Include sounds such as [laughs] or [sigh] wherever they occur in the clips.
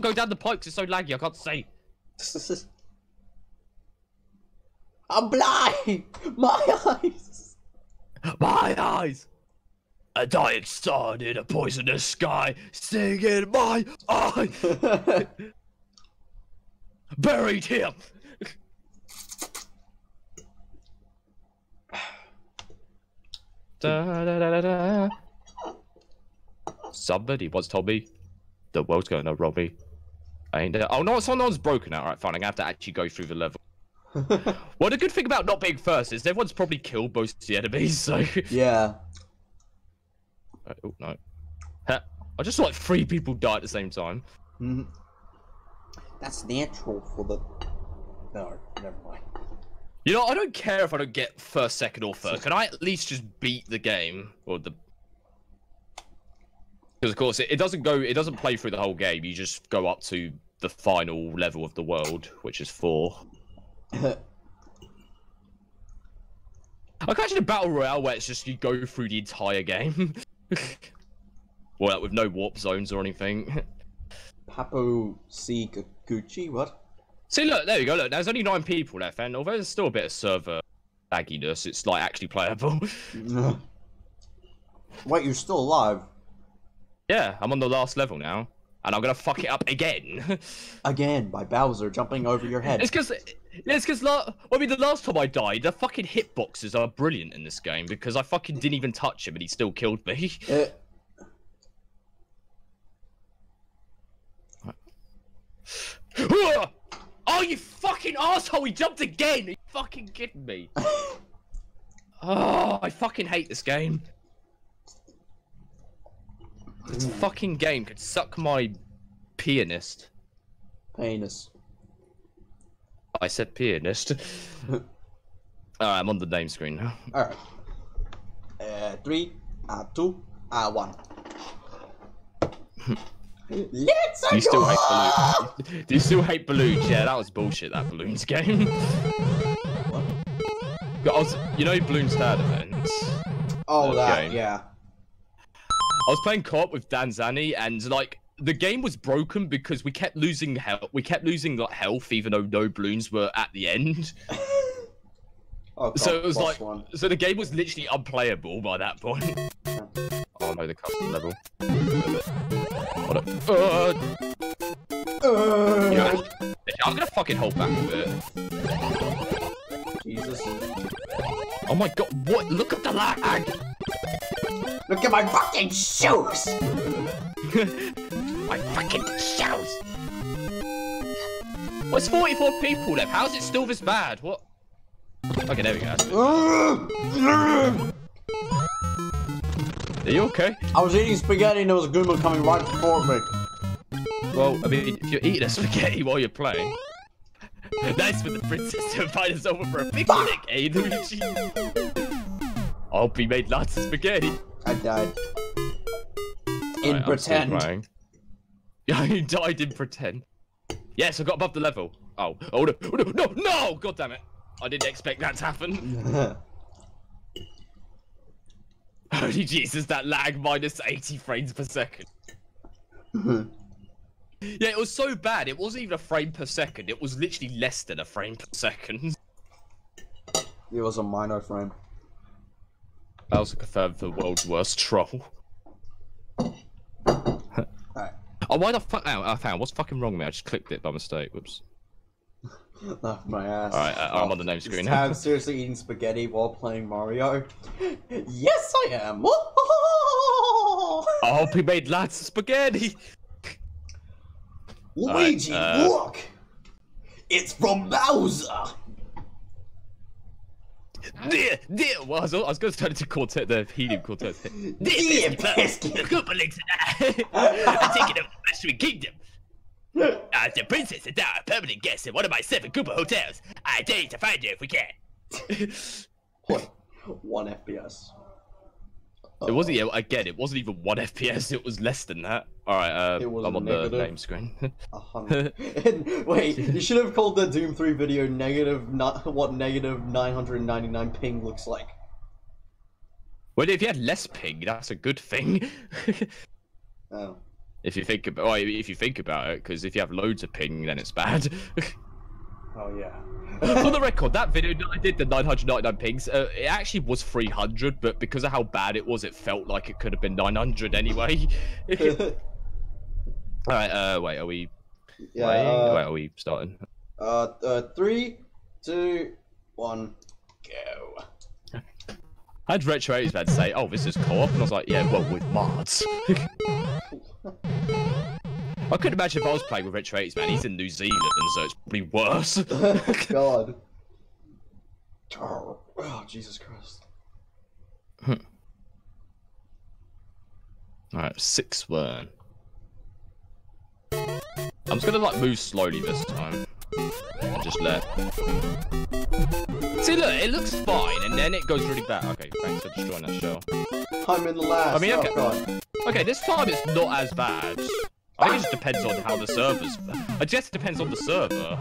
go down the pipe 'cause it's so laggy. I can't see. [laughs] I'm blind. [laughs] My eyes. My eyes. A dying sun in a poisonous sky, singing my eye. [laughs] Buried him. Da, da, da, da, da. Somebody once told me the world's going to rob me. I ain't there. Oh no, someone's broken out. Alright, fine. I'm gonna have to actually go through the level. [laughs] well, the good thing about not being first is everyone's probably killed most of the enemies, so. [laughs] yeah. Uh, oh no. Ha, I just saw like three people die at the same time. Mhm. That's natural for the. No, never mind. You know, I don't care if I don't get first, second, or third. Can I at least just beat the game or the? Because of course it, it doesn't go, it doesn't play through the whole game. You just go up to the final level of the world, which is four. I can imagine a battle royale where it's just you go through the entire game. [laughs] well, with no warp zones or anything. Papo C. Gucci, what? See, look, there we go. Look, there's only nine people left, and although there's still a bit of server lagginess, it's like actually playable. [laughs] Wait, you're still alive? yeah, I'm on the last level now, and I'm gonna fuck it up again. [laughs] Again, by Bowser jumping over your head. it's because, it's because, la- I mean, the last time I died, the fucking hitboxes are brilliant in this game because I fucking didn't even touch him, and he still killed me. Uh, [laughs] oh, you fucking asshole! He jumped again. Are you fucking kidding me? [laughs] oh, I fucking hate this game. This fucking game could suck my pianist. penis. I said pianist. [laughs] Alright, I'm on the name screen now. Alright. Uh, three, uh, two, uh, one. Let's Do you still hate balloons? Do you still hate balloons? Yeah, that was bullshit. That balloons game. I was, you know, balloons had events. Oh, that, game. yeah. I was playing co-op with Danzani, and like the game was broken because we kept losing health. We kept losing like health, even though no balloons were at the end. [laughs] Oh, God, So it was like, one. so the game was literally unplayable by that point. [laughs] oh no, the custom level. What a, uh, Uh, yeah, I'm gonna fucking hold back a bit. Jesus. Oh my god, what? Look at the lag! Look at my fucking shoes! [laughs] my fucking shoes! What's 44 people left? How's it still this bad? What? Okay, there we go. Are you okay? I was eating spaghetti and there was a Goomba coming right toward me. Well, I mean, if you're eating a spaghetti while you're playing. [laughs] nice for the princess to invite us over for a picnic, eh, Luigi? I hope he made lots of spaghetti. I died. In Right, pretend. [laughs] Yeah, he died in pretend. Yes, I got above the level. Oh, oh no, oh, no, no, no! God damn it! I didn't expect that to happen. [laughs] Holy Jesus, that lag minus 80 frames per second. [laughs] Yeah, it was so bad. It wasn't even a frame per second. It was literally less than a frame per second. it was a minor frame. Was confirmed the world's worst troll. Alright. [laughs] Oh, why the fuck? Oh, I found. What's fucking wrong with me? I just clicked it by mistake. Whoops. [laughs] Off my ass. Alright, uh, I'm on the name screen now. [laughs] seriously eating spaghetti while playing Mario? yes, I am. I hope he made lots of spaghetti. Luigi, uh, look! It's from Bowser! Dear, dear. Well, I was, I was going to turn it to quartet, the helium quartet. Dear Pesky! Koopa links and I, I'm taking over the Mushroom Kingdom. [laughs] As the princess is now a permanent guest in one of my seven Koopa hotels. I dare you to find her if we can. What? One It wasn't, yeah, again, it wasn't even one [laughs] FPS, it was less than that. Alright, uh, I'm on negative. the name screen. [laughs] [laughs] Wait, you should have called the Doom 3 video negative not what negative 999 ping looks like. well, if you had less ping, that's a good thing. Oh. If you think about, well, if you think about it, because if you have loads of ping, then it's bad. Oh yeah. [laughs] For the record, that video that I did, the 999 pings, uh, it actually was 300, but because of how bad it was, it felt like it could have been 900 anyway. [laughs] All right, uh, wait, are we? yeah. wait, uh, wait, are we starting? Uh, uh, three, two, one, go. I had Retro 80s man say, "Oh, this is co-op," and I was like, "Yeah, well, with mods." [laughs] I couldn't imagine if I was playing with Retro 80s man. He's in New Zealand, so it's probably worse. [laughs] God. Oh, Jesus Christ. Hmm. All right, six one. I'm just gonna like move slowly this time. And just let. See, look, it looks fine, and then it goes really bad. Okay, thanks for destroying that shell. I'm in the last. I mean, oh, okay. God. Okay, this time it's not as bad. I think it just depends on how the server's. I guess it depends on the server.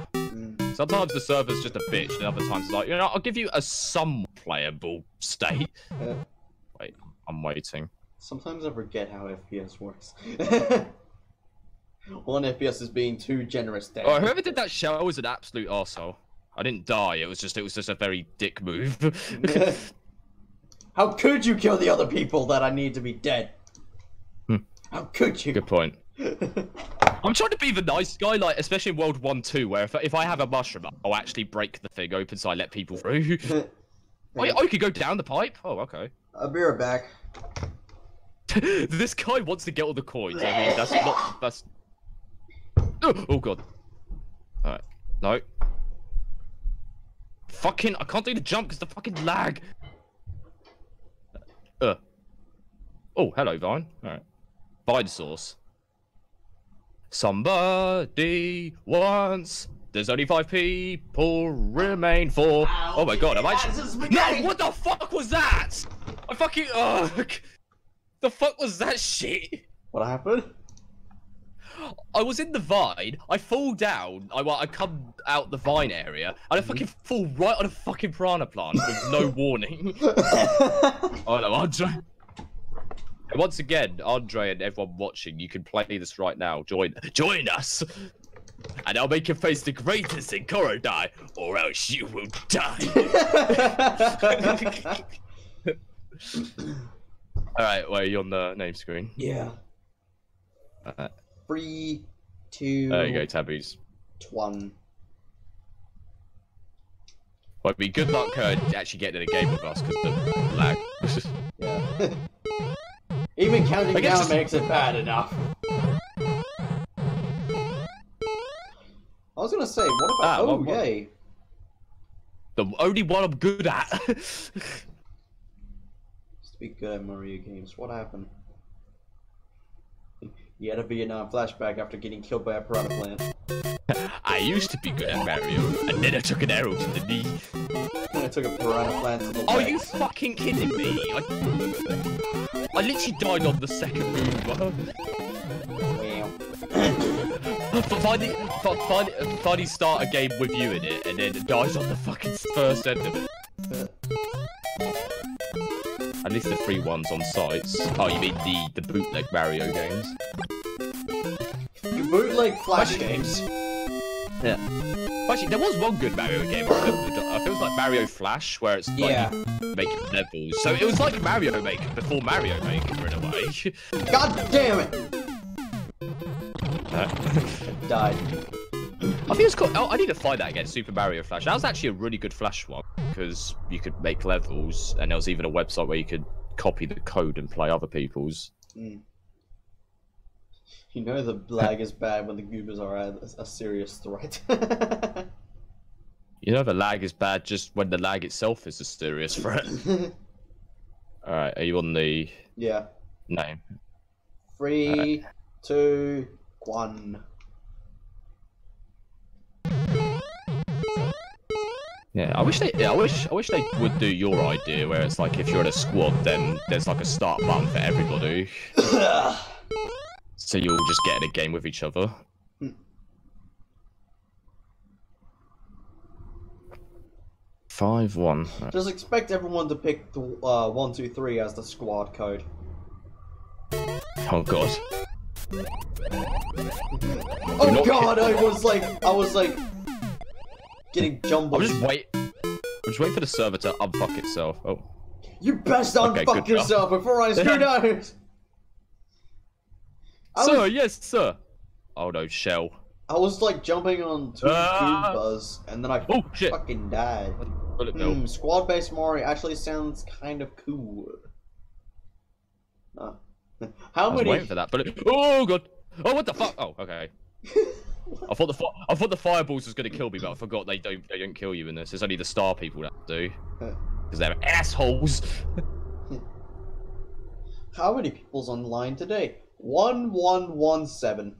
Sometimes the server's just a bitch, and other times it's like, you know, I'll give you a some playable state. Uh, Wait, I'm waiting. sometimes I forget how FPS works. [laughs] One FPS is being too generous. Oh, whoever did that shell was an absolute arsehole. I didn't die. It was just, it was just a very dick move. [laughs] How could you kill the other people that I need to be dead? Hmm. How could you? Good point. I'm trying to be the nice guy, like especially in World One Two, where if, if I have a mushroom, I'll actually break the thing open so I let people through. I, [laughs] [laughs] yeah, oh, could go down the pipe. Oh, okay. I'll be right back. [laughs] this guy wants to get all the coins. I mean, that's not that's. Oh, [gasps] oh god. All right. No. Fucking! I can't do the jump because the fucking lag. Uh. Oh, hello, Vine. All right. Vine source. Somebody once. There's only five people remain for. Oh my god, am I? No, what the fuck was that? I fucking. Ugh. The fuck was that shit? What happened? I was in the vine, I fall down, I, well, I come out the vine area, and I mm-hmm. fucking fall right on a fucking piranha plant with no [laughs] warning. [laughs] oh no, Andre. And Once again, Andre and everyone watching, you can play this right now. Join join us! And I'll make you face the greatest in Korodai, or else you will die. [laughs] Alright, wait, you're on the name screen. yeah. Uh, Three, two, there you go, tabbies. one. Well, it'd be good luck uh, actually getting in a game with us because the lag. [laughs] Yeah. [laughs] Even counting I guess down just- makes it bad enough. I was gonna say, what about? Ah, oh, well, well. yay! the only one I'm good at. [laughs] Used to be good at Mario games. What happened? You had a Vietnam flashback after getting killed by a piranha plant. [laughs] I used to be good at Mario, and then I took an arrow to the knee. Then I took a piranha plant to the Are you fucking kidding me? I, I literally died on the second move. Finally, fi- finally, finally start a game with you in it, and then dies on the fucking first end of it. Uh, Least the free ones on sites. Oh, you mean the the bootleg Mario games? You bootleg flash games. Yeah. Actually, there was one good Mario game. I feel it was like Mario Flash, where it's like Yeah. make levels. So it was like Mario Maker before Mario Maker in a way. God damn it! [laughs] Uh, Died. I think it's called. Oh, I need to find that again. Super Mario Flash. That was actually a really good Flash one because you could make levels, and there was even a website where you could copy the code and play other people's. Mm. You know the lag is bad when the goobers are a, a serious threat. [laughs] You know, the lag is bad just when the lag itself is a serious threat. [laughs] [laughs] All right, are you on the yeah. name? Three, two, one. Yeah, I wish they. Yeah, I wish. I wish they would do your idea, where it's like if you're in a squad, then there's like a start button for everybody, [coughs] so you'll just get in a game with each other. Five one. Right. Just expect everyone to pick the uh, one, two, three as the squad code. Oh god. Oh god, I was like, I was like, getting [laughs] jumbled. I'm just wait. I'm just waiting for the server to unfuck itself. Oh. You best Okay, unfuck job. yourself before I screw. [laughs] I sir, was, yes, sir. Oh no, shell. I was like jumping on two Ah. Goombas, and then I Oh shit. fucking died. Bullet bill. Hmm, squad-based Mario actually sounds kind of cool. Huh. [laughs] How I was many? waiting for that bullet. Oh god. Oh what the fuck? Oh okay. I thought the I thought the fireballs was gonna kill me, but I forgot they don't they don't kill you in this. It's only the star people that do. Uh. Because they're assholes. [laughs] How many people's online today? One one one seven.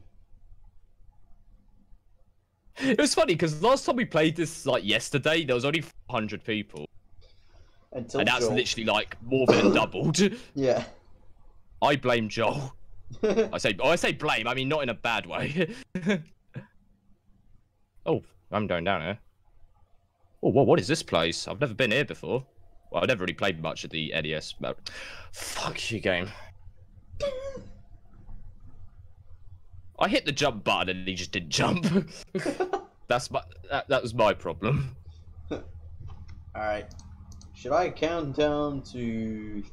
It was funny because last time we played this like yesterday, there was only 400 people, Until and that's Joel. literally like more than [coughs] doubled. Yeah. I blame Joel. [laughs] I say I say blame. I mean not in a bad way. [laughs] oh, I'm going down here. Oh, what what is this place? I've never been here before. Well, I've never really played much at the NES. But fuck you, game. I hit the jump button and he just didn't jump. [laughs] That's my that, that was my problem. [laughs] Alright. Should I count down to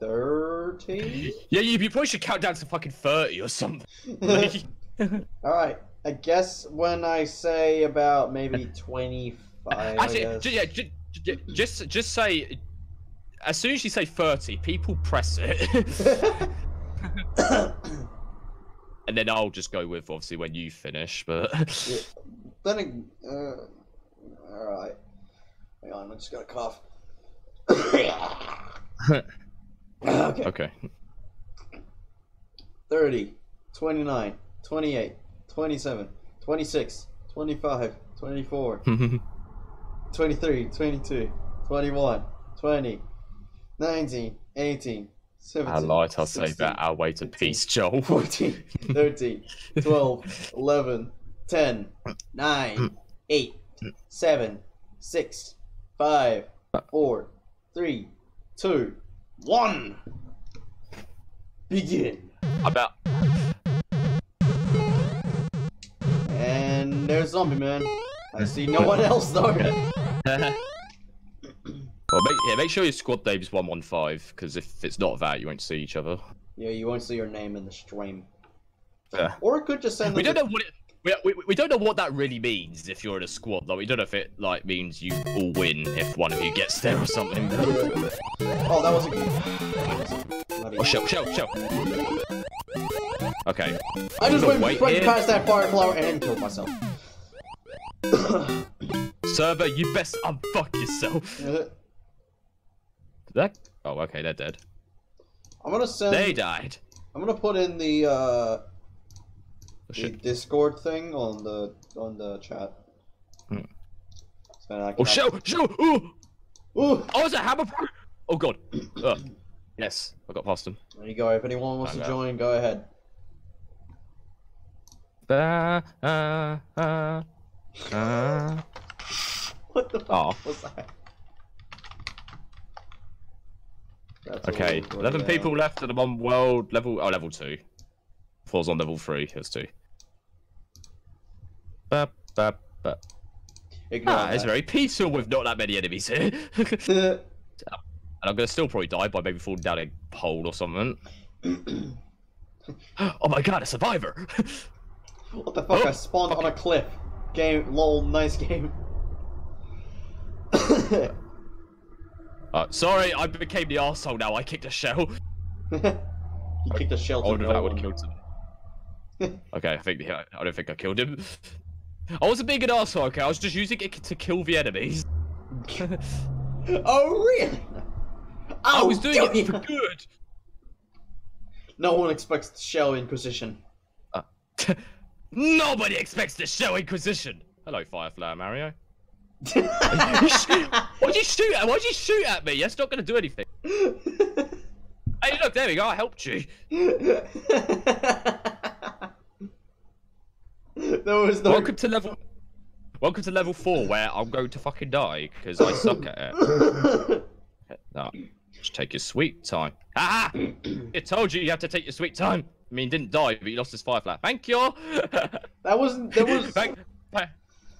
30? Yeah, you, you probably should count down to fucking thirty or something. [laughs] Alright. I guess when I say about maybe [laughs] 25. Actually, yeah, ju- ju- just just say. As soon as you say thirty, people press it, [laughs] [coughs] and then I'll just go with obviously when you finish. But [laughs] then, uh, alright. Hang on, I just got a cough. [coughs] okay. okay, 30, 29, 28, 27, 26, 25, 24, [laughs] hmm. 23, 22, 21, 20, 19, 18, 17. I lied. I'll say 16, that our way to peace, Joel. [laughs] 14, 13, 12, 11, 10, 9, 8, 7, 6, 5, 4, 3, 2, 1. Begin. About And Zombie Man. I see no one [laughs] else though. [laughs] well, make, yeah, make sure your squad name is one one five because if it's not that, you won't see each other. Yeah, you won't see your name in the stream. Yeah. Or it could just send We don't know what it. We, we, we don't know what that really means if you're in a squad. Like we don't know if it like means you all win if one of you gets there or something. [laughs] Oh, that was a good. Bloody- Oh, show, show, shell. Okay. I just Wait, went right here. past that fire flower and killed myself. [coughs] Server, you best unfuck yourself. Uh, That? Oh, okay, they're dead. I'm gonna send. They died. I'm gonna put in the uh Oh, the. Discord thing on the on the chat. Hmm. So then I Oh, shell, shell. Ooh. Ooh, Oh, it's a hammer. Oh god. [coughs] Yes, I got past him. there you go. If anyone wants to Okay. join, go ahead. Ba, uh, uh, uh. What the fuck Oh. was that? That's Okay, eleven down. people left and I'm on world level. Oh, level two. Four's on level three. There's two. Ba, ba, ba. Ignore Ah, it's very peaceful with not that many enemies here. [laughs] and I'm gonna still probably die by maybe falling down a hole or something. [clears throat] [gasps] oh my god, a survivor! What the fuck? I Oh, spawned fuck on a cliff. Game, lol, nice game. [coughs] uh, sorry, I became the asshole now. I kicked a shell. [laughs] [laughs] you kicked a shell I wonder if that would have killed him. okay, I think I don't think I killed him. I wasn't being an asshole. Okay, I was just using it to kill the enemies. [laughs] Oh really? I Oh, was doing it for good. No one expects the shell inquisition. Nobody expects the show Inquisition. Hello, Fireflower Mario. You [laughs] Why'd you shoot at? Why'd you shoot at me? That's not gonna do anything. [laughs] Hey, look, there we go. I helped you. [laughs] there was no. Welcome to level. Welcome to level four, where I'm going to fucking die because I suck at it. No, just take your sweet time. Ah! [clears throat] It told you you have to take your sweet time. I mean, he didn't die, but he lost his firefly. Thank you. [laughs] That wasn't. That was. Thank,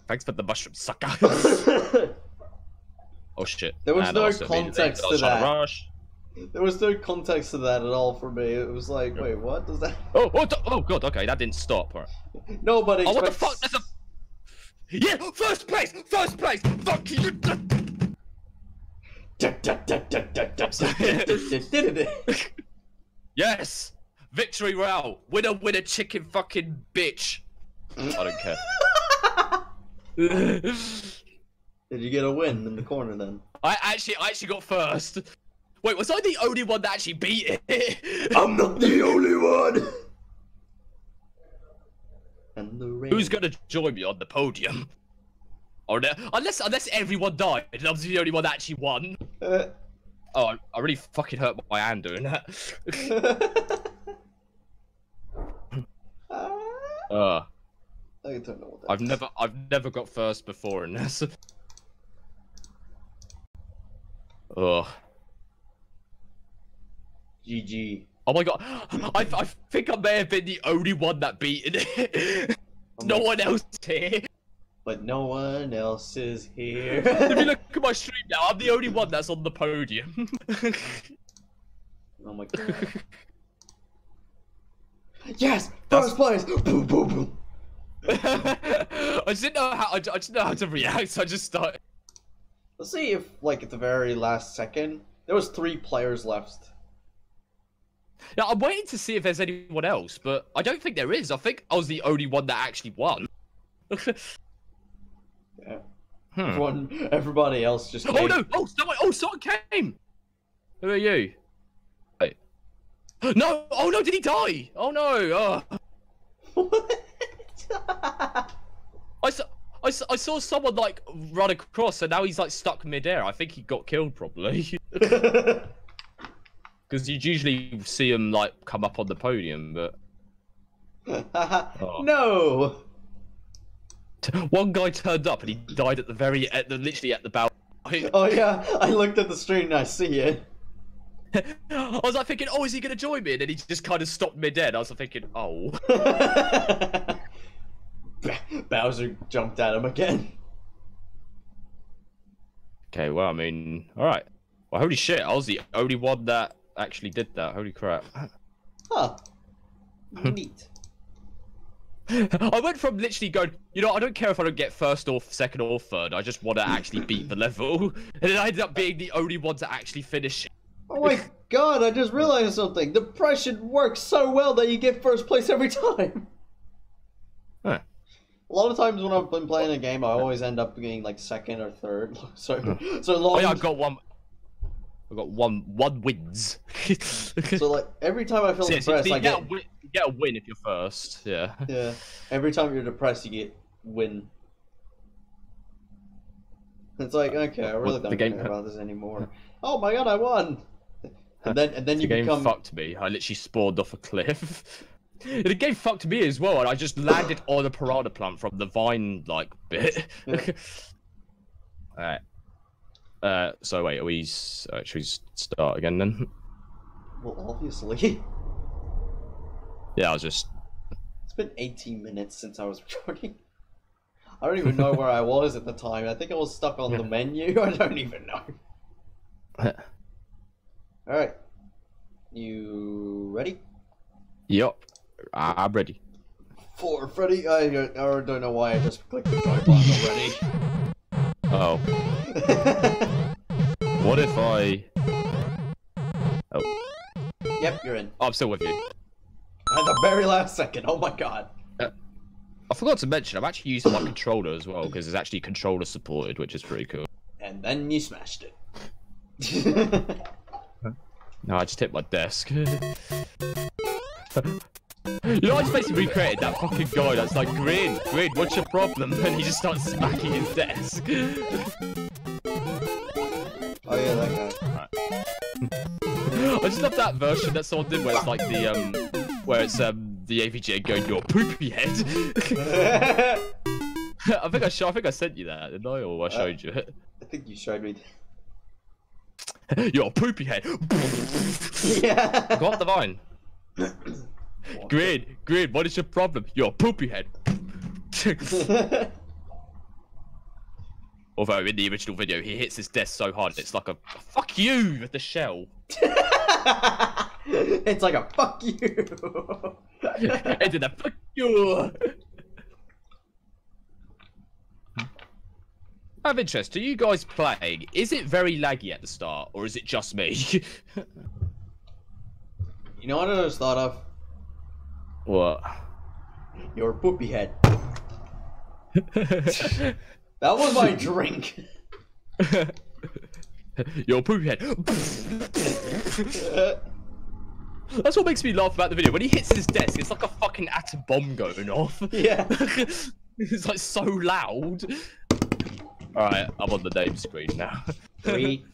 thanks for the mushroom sucker. [laughs] oh shit. There was no context to that. rush. there was no context to that at all for me. It was like, wait, what does that? [laughs] Oh, oh, oh god, okay, that didn't stop. All right. Nobody. Oh, what the expects- fuck? A. Yeah, first place, first place. Fuck you. Yes, victory royale. Winner, winner, chicken, fucking bitch. I don't care. [laughs] Did you get a win in the corner then? I actually, I actually got first. Wait, was I the only one that actually beat it? [laughs] I'm not the only one. And the rain. Who's gonna join me on the podium? Or no, unless unless everyone died and I was the only one that actually won. Uh, Oh, I, I really fucking hurt my hand doing that. [laughs] uh, I don't know I've never I've never got first before in this. [laughs] Ugh. GG. Oh my god, [gasps] I, I think I may have been the only one that beaten it. [laughs] Oh no one else here. But no one else is here. [laughs] If you look at my stream now, I'm the only one that's on the podium. oh my god. Yes! First place! Boom, boom, boom. [laughs] I just didn't know how I, I just didn't know how to react, so I just started. Let's see if, like, at the very last second, there was three players left. Yeah, I'm waiting to see if there's anyone else, but I don't think there is. I think I was the only one that actually won. [laughs] Yeah. Hmm. Everyone, everybody else just. Oh no! Oh, someone! Oh, someone came. Who are you? [gasps] No! Oh no! Did he die? Oh no! Oh. [laughs] I saw. I saw, I saw someone like run across, and now he's like stuck midair. I think he got killed probably, [laughs] because you'd usually see him like come up on the podium. But [laughs] Oh. No! one guy turned up and he died at the very, at the literally at the bow. Oh yeah, I looked at the screen and I see it. [laughs] I was like thinking, oh, is he gonna join me? And then he just kind of stopped me dead. I was like thinking, oh. [laughs] Bowser jumped at him again. Okay, well, I mean, all right. Well, holy shit, I was the only one that actually did that. Holy crap. Huh. Neat. [laughs] I went from literally going, you know, I don't care if I don't get first or second or third. I just want to actually beat the level. And then I ended up being the only one to actually finish. Oh my god, I just realized something. The price should work so well that you get first place every [laughs] time. Huh. A lot of times when I've been playing a game, I always end up getting like second or third. [laughs] So, so long. Oh yeah, I got one. I got one. One wins. [laughs] So like every time I feel So, yeah, so depressed, I get get a win, you get a win if you're first. Yeah. yeah. Every time you're depressed, you get win. It's like uh, okay, I really don't game- care about this anymore. Oh my god, I won! And then and then The you game become fucked me. I literally spawned off a cliff. [laughs] the game fucked me as well, and I just landed on a piranha plant from the vine like bit. Yeah. [laughs] Alright. Uh, so wait, are we? Uh, should we start again then? well, obviously. Yeah, I was just. It's been 18 minutes since I was [laughs] recording. I don't even know where I was at the time. I think I was stuck on the menu. I don't even know. Alright. You ready? Yup. I'm ready. For Freddy? I, I don't know why I just clicked the button already. [laughs] Oh, [laughs] what if I? Oh, yep, you're in. I'm still with you. At the very last second. Oh my god. Uh, I forgot to mention I'm actually using my controller as well because it's actually controller supported, which is pretty cool. And then you smashed it. [laughs] No, I just hit my desk. [laughs] you know, I just basically recreated that fucking guy that's like, Grin, Grin, what's your problem? [laughs] And he just starts smacking his desk. [laughs] oh yeah, like that I just love that version that someone did where it's like the, um, where it's, um, the AVGA going, your poopy head. I think I, I think I sent you that, didn't I? Or I showed you it. I think you showed me. [laughs] Your poopy head. yeah. Go up the vine. [coughs] Grid, Grid, what is your problem? You're a poopy head. [laughs] Although in the original video, he hits his desk so hard, it's like a fuck you with the shell. [laughs] it's like a fuck you. and then a fuck you. I have interest. Are you guys playing? Is it very laggy at the start, or is it just me? [laughs] you know what I just thought of? what? Your poopy head. [laughs] That was my drink. [laughs] Your poopy head. That's what makes me laugh about the video. When he hits his desk, it's like a fucking atom bomb going off. yeah. it's like so loud. Alright, I'm on the name screen now. [laughs] Three.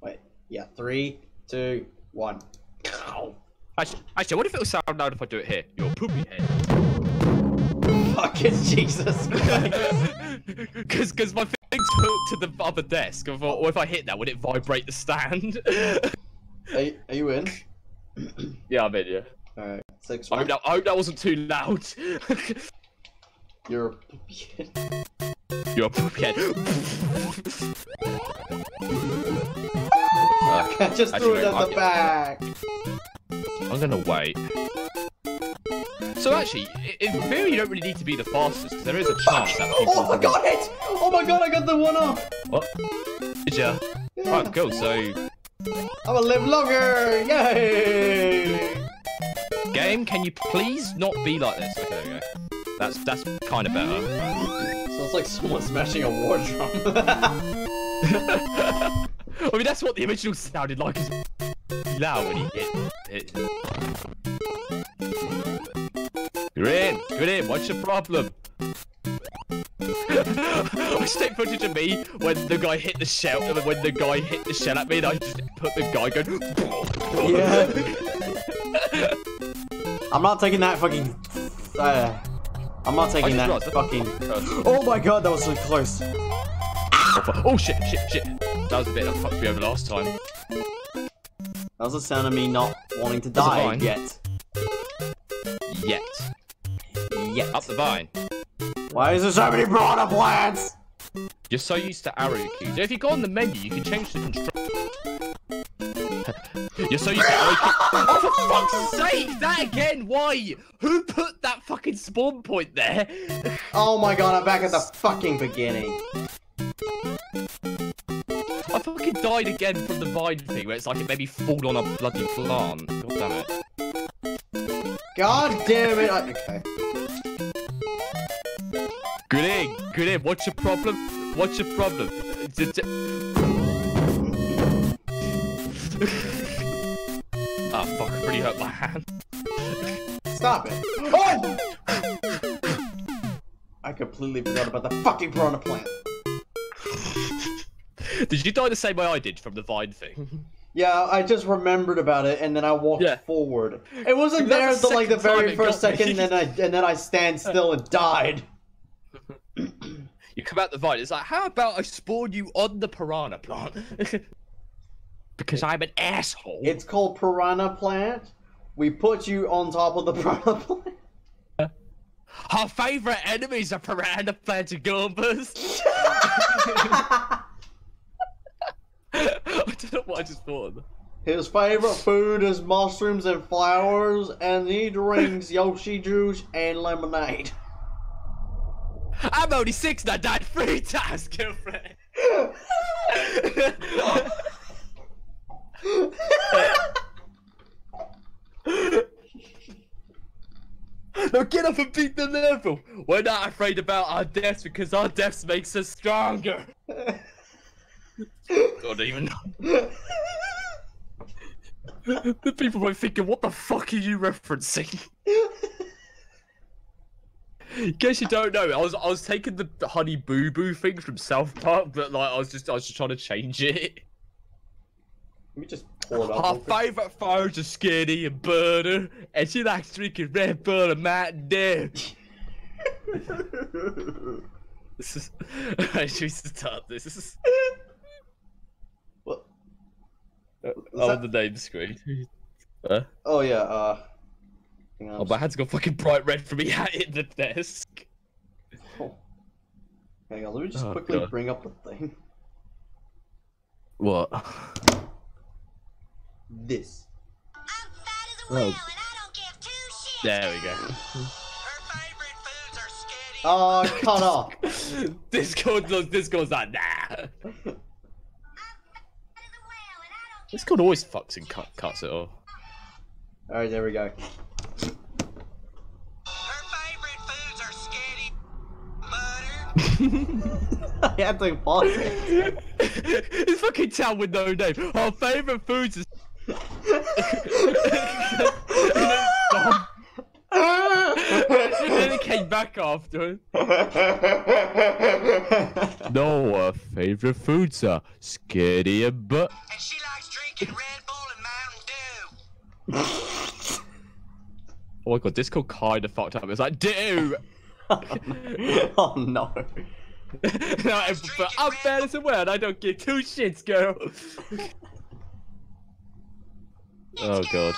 Wait. Yeah. Three, two, one. Ow. Actually, actually, what if it would sound loud if I do it here? Your poopy head. Fucking Jesus [laughs] Christ. Because because my thing's hooked to the other desk. I thought, or if I hit that, would it vibrate the stand? Are, you- are you in? [clears throat] yeah, I'm in, yeah. Alright. Six, I hope, that, I hope that wasn't too loud. [laughs] Your poopy head. Your [laughs] poopy head. I just threw it at the back. I'm gonna wait. So actually, in theory, you don't really need to be the fastest, because there is a chance that people... Oh, I got it! Oh my god, I got the one off! What? Did ya? Yeah. Right, cool, so... I'm gonna live longer! Yay! Game, can you please not be like this? Okay, there we go. That's, that's kind of better. Sounds like someone smashing a war drum. [laughs] I mean, that's what the original sounded like as loud when he hit it. You're in, you're in, what's your problem? [laughs] I take footage of me when the guy hit the shell, and when the guy hit the shell at me, and I just put the guy going. Yeah. [laughs] I'm not taking that fucking. Uh, I'm not taking that just fucking. [laughs] Oh my god, that was so close. Oh oh shit, shit, shit. That was the bit that fucked me over last time. That was the sound of me not wanting to Was die yet. Yet. Yet. Up the vine. Why is there so many piranha plants? You're so used to arrow keys. If you go on the menu, you can change the control. You're so used to. [laughs] Oh, for fuck's sake! That again? Why? Who put that fucking spawn point there? Oh my god, I'm back at the fucking beginning. I fucking died again from the vine thing where it's like it made me fall on a bloody plant. God damn it. God damn it. I, okay. Good in, good in. What's your problem? What's your problem? Ah, fuck, I really hurt my hand. Stop it. Oh! I completely forgot about the fucking piranha plant. Did you die the same way I did from the vine thing? Yeah, I just remembered about it and then I walked Yeah. forward. It wasn't there the until like the very first second, and then I and then I stand still and died. You come out the vine, it's like, how about I spawn you on the piranha plant? [laughs] because I'm an asshole. It's called piranha plant. We put you on top of the [laughs] piranha plant. Our favourite enemies are piranha plants and gombas. [laughs] I don't know what I just thought. His favorite food is mushrooms and flowers, and he drinks Yoshi juice and lemonade. I'm only six and I died three times, girlfriend. [laughs] [laughs] now get up and beat the level. We're not afraid about our deaths because our deaths makes us stronger. [laughs] God, even the people were thinking, what the fuck are you referencing? Guess you don't know. I was I was taking the Honey Boo Boo thing from South Park, but like I was just I was just trying to change it. Let me just pour. Our favourite foods are skinny and butter, and she likes drinking Red Bull and Mountain Dew. [laughs] This is I should start this. this is What? oh, that- on the name screen. Huh? Oh yeah. Uh, Hang on, Oh, my hand's got fucking bright red from me [laughs] hitting the desk. oh. Hang on, let me just Oh, quickly God. bring up the thing. What? [laughs] This. I'm fat as a Oh. whale and I don't give two shits. There we go. Her favorite foods are skitty. Oh, cut off. [laughs] Discord, goes- Discord's like, nah. I'm fat as a whale and I don't give Discord always fucks and cut, cuts it off. Alright, there we go. Her favorite foods are skitty. Butter. [laughs] [laughs] I had to pause it. it's fucking town with no name. Our favourite foods is. And then it came back after. No, our favourite foods are skitty and but. And she likes drinking Red Bull and Mountain Dew. Oh my god, Discord kind of fucked up. It's like, do. [laughs] oh no. [laughs] no, I'm, but I'm bad as a word. I don't give two shits, girl. Oh god.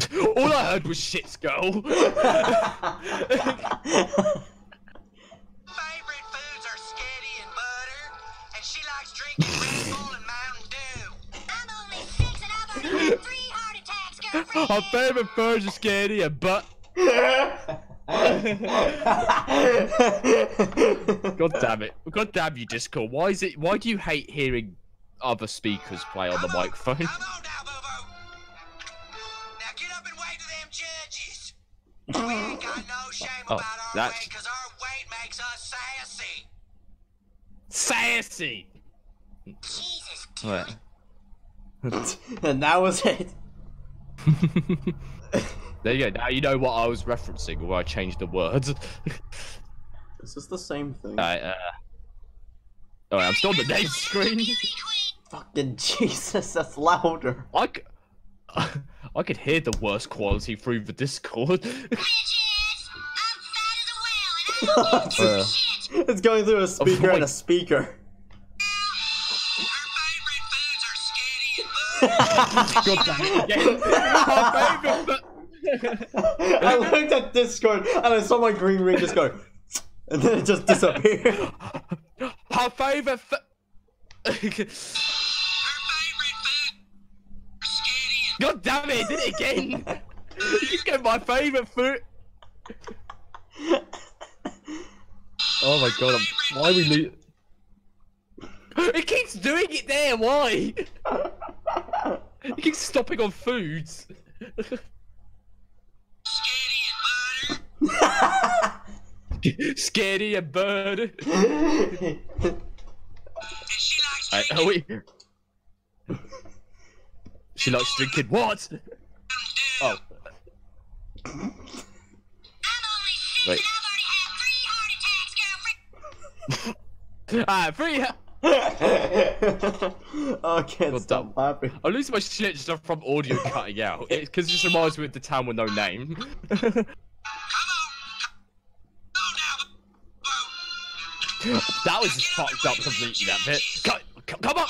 [laughs] All I heard was shits, girl. [laughs] Favorite foods are skitty and butter. And she likes drinking Red Bull and Mountain Dew. I'm only six and I've already had three heart attacks, girlfriend. Our favourite foods are skitty and but. [laughs] God damn it. God damn you, Discord. Why is it? Why do you hate hearing other speakers play on the microphone? Come on now, Bobo. Now get up and wave to them judges. We ain't got no shame Oh, about our that's- weight, cause our weight makes us sassy. Sassy. Jesus, Right. [laughs] and that was it. [laughs] There you go. Now you know what I was referencing, where I changed the words. this Is this the same thing? Alright, uh. Alright, I'm still on the name screen. Fucking [laughs] Jesus, that's louder. I, c- [laughs] I could hear the worst quality through the Discord. bitches! I'm fat as a whale and I don't give two Uh. it's going through a speaker my- and a speaker. Her favorite foods are skitty and butter. God damn it. Yeah. My favourite fu- I looked at Discord and I saw my green ring just go, and then it just disappeared. Her favourite fu- Her favorite [laughs] God damn it, I did it again! you just get my favourite food. Oh my god, I'm, why are we lo- It keeps doing it there, why? It keeps stopping on foods. skitty and butter. [laughs] Scaredy and bird. [laughs] And she Right, are we? She likes drinking what? [laughs] Oh, I'm only six Wait. and I've three heart ah, free. oh, [laughs] I can't God stop laughing. I'm losing my shit just from audio [laughs] cutting out. It's because it just reminds me of the town with no name. Come on. Come on now, Bo. that was just fucked up completely, that bit. Come, come come on!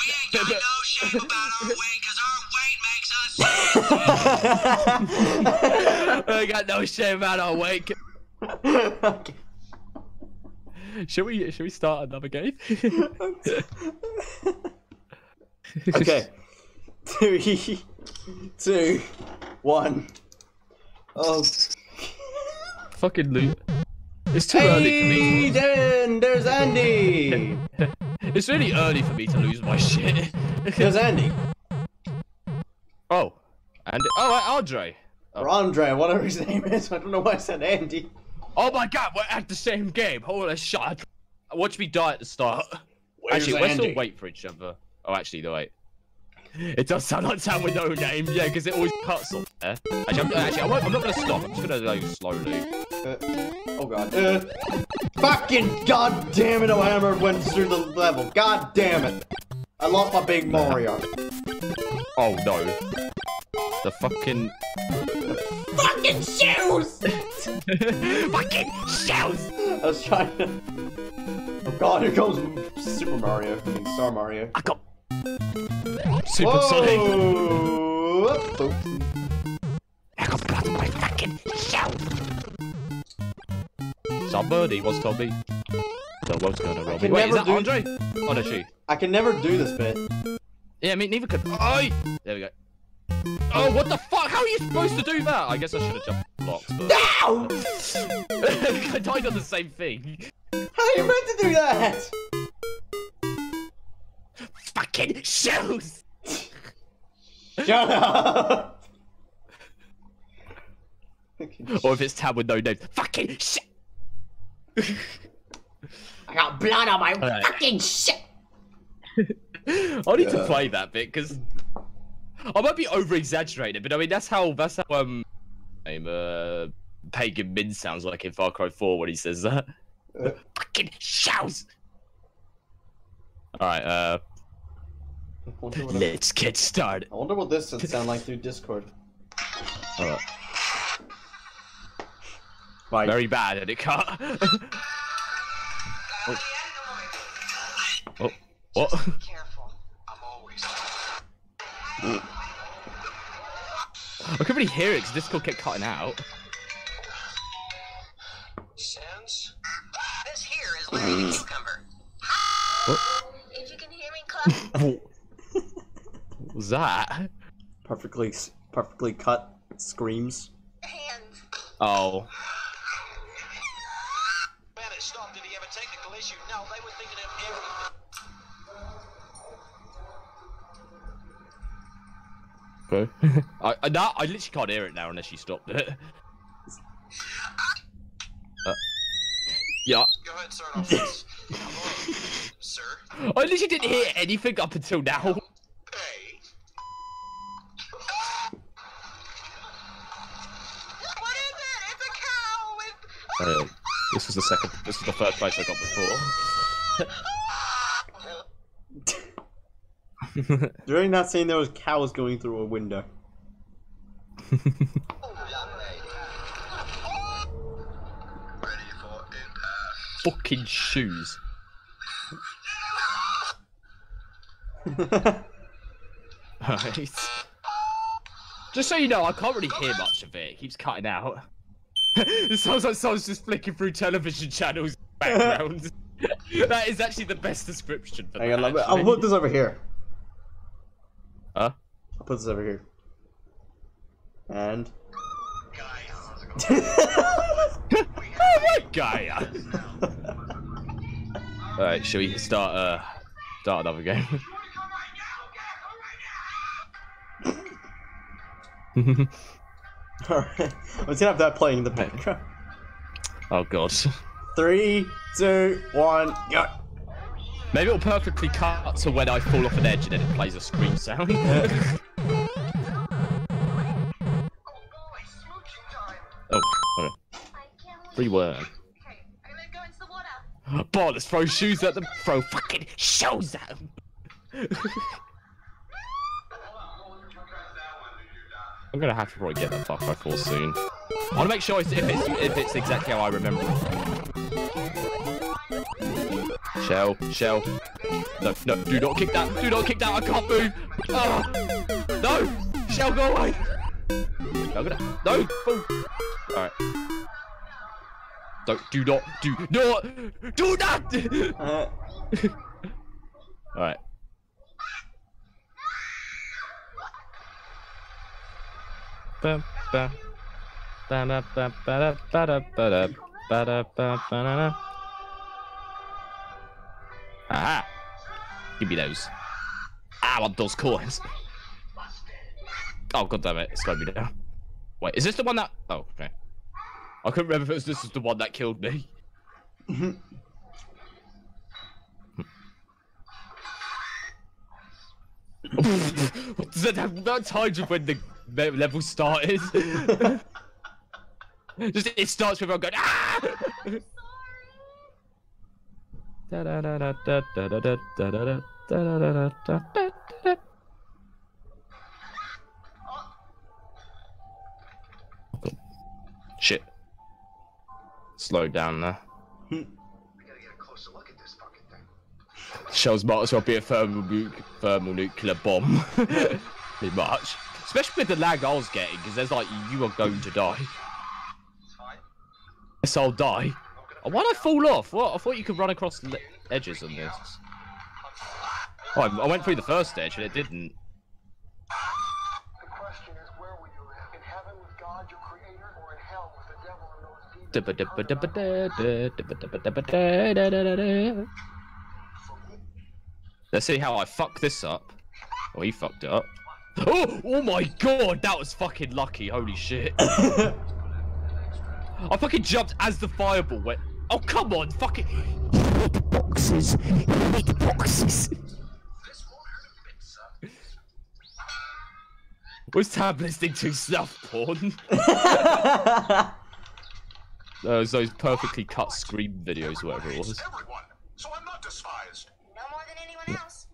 I got no shame about our okay. Should we should we start another game? [laughs] okay. Three, two, one. Oh. Fucking loot. It's too early for me. then there's Andy. [laughs] It's really early for me to lose my shit. There's Andy. Oh, and oh, right, Andre. Or Andre, whatever his name is. I don't know why I said Andy. Oh my god, we're at the same game. Holy shit! Watch me die at the start. Where's actually, we're still wait for each other. Oh, actually, no wait. It does sound like town with no name, yeah, because it always cuts off there. Actually, I'm, actually, I won't, I'm not gonna stop. I'm just gonna go slowly. Uh, oh god. Uh, fucking god damn it, Hammer went through the level. God damn it. I lost my big Mario. Oh no. The fucking Fucking shoes! [laughs] fucking shoes! I was trying to. Oh god, here comes Super Mario. I mean, Star Mario. I got Super Sonic. Oops. I got blood. my fucking shelf. Somebody was told me the world's gonna roll me. Wait, is never that do- Andre? Oh, no, she. I can never do this bit. Yeah, I mean, neither could. Oh, there we go. Oh, what the fuck? How are you supposed to do that? I guess I should have jumped blocks, but Ow! [laughs] I died on the same thing. How are you meant to do that? Fucking shoes. Shut up! Or if it's tab with no name, fucking shit. I got blood on my Alright. fucking shit. [laughs] I need to play that bit because I might be over exaggerating, but I mean that's how that's how um, name uh, Pagan Min sounds like in Far Cry 4 when he says that. Uh. [laughs] Fucking shouts. All right, uh, I wonder what, I let's get started. I wonder what this would sound like through Discord. All right. Right. Very bad, and it [laughs] can't. oh. oh, what? Careful. I'm always. I couldn't really hear it because Discord kept cutting out. Sounds. This here is Larry the Cucumber. If you can hear me, Club. What was that? Perfectly, perfectly cut screams. Hands. Oh. Man, it stopped. Did he have a technical issue? No, they were thinking of everything. Okay. [laughs] I, I, now, I literally can't hear it now unless you stopped it. Uh, yeah. Go ahead, start off this. Sir. [laughs] I literally didn't hear anything up until now. Hey. What is it? It's a cow with. Uh, this was the second. This was the third place I got before. [laughs] During that scene, there was cows going through a window. Ready for impact. Fucking shoes. [laughs] Right. Just so you know, I can't really hear much of it. It keeps cutting out. it [laughs] sounds like someone's just flicking through television channels background. [laughs] that is actually the best description for Hang that. on, I'll put this over here. I'll put this over here. And. oh [laughs] my Gaia! Alright, shall we start uh start another game? [laughs] Alright. I'm just gonna have that playing in the background. oh god. Three, two, one, go! Maybe it'll perfectly cut to when I fall off an edge and then it plays a scream sound. [laughs] Free word. Okay, I'm gonna go into the water. Ball, let's throw shoes at them. Throw fucking shoes at them. I'm gonna have to probably get that Far Cry 4 soon. I wanna make sure it's, if it's if it's exactly how I remember it. Shell, shell. No, no, do not kick that. Do not kick that. I can't move. Ah, no, shell, go away. No, gonna, no, fool. All right. Don't, do not, do not, do not. [laughs] Uh, All right. Bum, bum. Ba-da, ba, ba-da, ba-da, ba-da, ba-da, ba, ba-da-da. Aha! Give me those. Ah, I want those coins. Oh god damn it! It's got me down. Wait, is this the one that? Oh, okay. I couldn't remember if this was the one that killed me. Does that have that times with when the level started? Just it starts with everyone going ah. Da da da da da da da da da da da da da da da da. Shit. This down thing. Hmm. Shells might as well be a thermal, thermal nuclear bomb. [laughs] Pretty much. Especially with the lag I was getting, because there's like, you are going to die. It's fine. Yes, I'll die. Oh, Why'd I fall off? What? I thought you could run across edges on this. Oh, I, I went through the first edge and it didn't. Let's see how I fuck this up. Oh, he fucked it up. Oh, oh my god, that was fucking lucky. Holy shit. [coughs] I fucking jumped as the fireball went. Oh, come on, fucking. Boxes. Big boxes. This won't hurt a bit, son. Was Tab listening to snuff porn? [laughs] [laughs] those, those perfectly cut scream videos, whatever it was. everyone, so I'm not despised. No more than anyone else.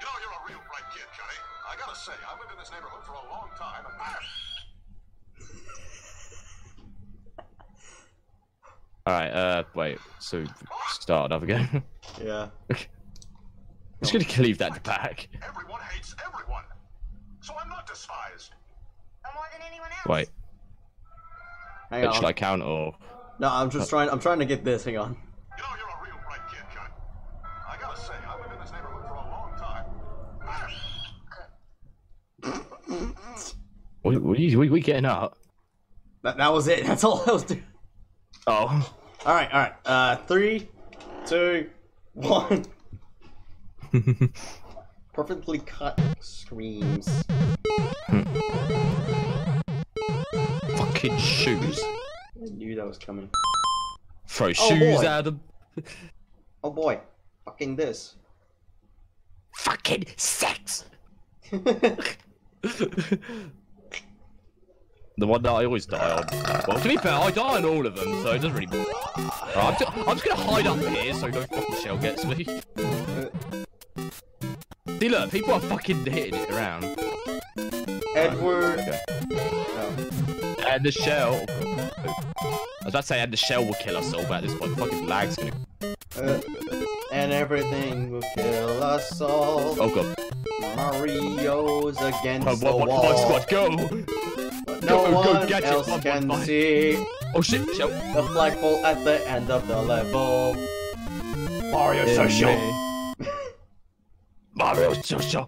You know, you're a real bright kid, Johnny. I gotta say, I've lived in this neighborhood for a long time, and Alright, uh, wait. So, start up again. Yeah. [laughs] I'm just gonna leave that back. everyone hates everyone. So I'm not despised. No more than anyone else. Wait, Hang but on. should I count or. No, I'm just trying. I'm trying to get this. Hang on. You know, you're a real bright kid, Johnny. I gotta say, I've lived in this neighborhood for a long time. [laughs] What, what are you, what are we getting up? That, that was it. [laughs] That's all I was doing. Oh. All right. All right. Uh, three, two, one. [laughs] Perfectly cut screams. Fucking shoes. I knew that was coming. Throw Oh, shoes boy. at them. Oh boy. Fucking this. Fucking sex! [laughs] The one that I always die on. Well, to be fair, I die on all of them, so it doesn't really matter. Right, I'm, ju- I'm just gonna hide up here so no fucking shell gets me. [laughs] See, look, people are fucking hitting it around. Edward. Okay. Oh. And the shell. I was about to say, and the shell will kill us all, but at this point, fucking lag's gonna. Uh, and everything will kill us all. Oh god. Mario's against Come the one, wall. one squad, go! Go, no go, one gadget, else one, can one, see Oh shit, shell. the flagpole at the end of the level. Mario Mario Social.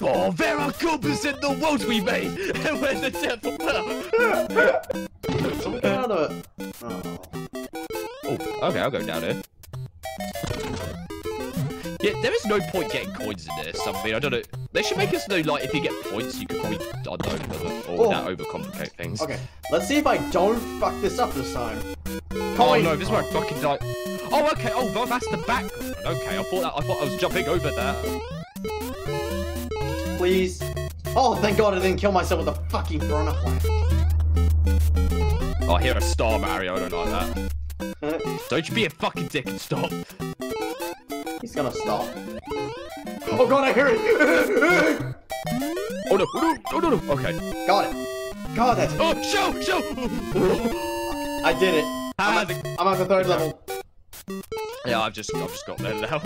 Oh, there are Goombas in the world we made, and we're the temple got a. Oh. oh, okay, I'll go down here. Yeah, there is no point getting coins in this. I mean, I don't know. They should make us know, like, if you get points, you could probably, I don't know, or Oh. that overcomplicate things? Okay, let's see if I don't fuck this up this time. Oh no, this is where I fucking die. Oh, okay. Oh, well, that's the background. Okay, I thought that. I thought I was jumping over that. Please. Oh, thank God I didn't kill myself with a fucking piranha plant. Oh, I hear a star, Mario. I don't like that. [laughs] Don't you be a fucking dick and stop. He's gonna stop. Oh God, I hear it! Oh no, oh no, oh no, no. Okay. Got it. Got it. Oh, show, show. I did it. I'm the- I'm at the third level. Yeah, I've just, I've just got there now.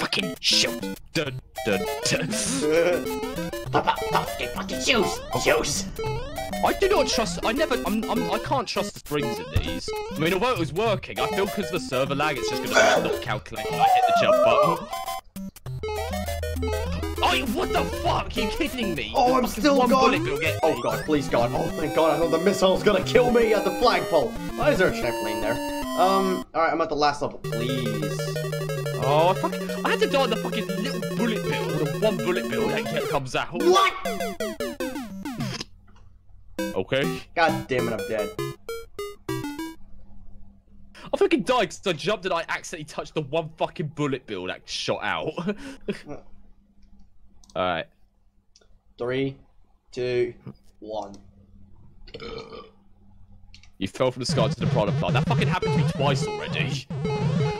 Fucking shoot. Dun, dun, dun. fucking fucking shoes. Shoes. I do not trust. I never. I'm, I'm. I can't trust the springs in these. I mean, although it was working, I feel because the server lag, it's just gonna not calculate when I hit the jump button. Oh, what the fuck? Are you kidding me? Oh, I'm still one gone. bullet will get Oh. God, please God. Oh thank God, I know the missile's gonna kill me at the flagpole. Why is there a trampoline there? Um, alright, I'm at the last level, please. Oh, fuck. I had to die on the fucking little bullet bill, the one bullet bill that kept comes out. What? Okay. God damn it, I'm dead. I fucking died because I jumped and I accidentally touched the one fucking bullet bill that shot out. [laughs] Alright. Three, two, one. You fell from the sky to the product plant. That fucking happened to me twice already.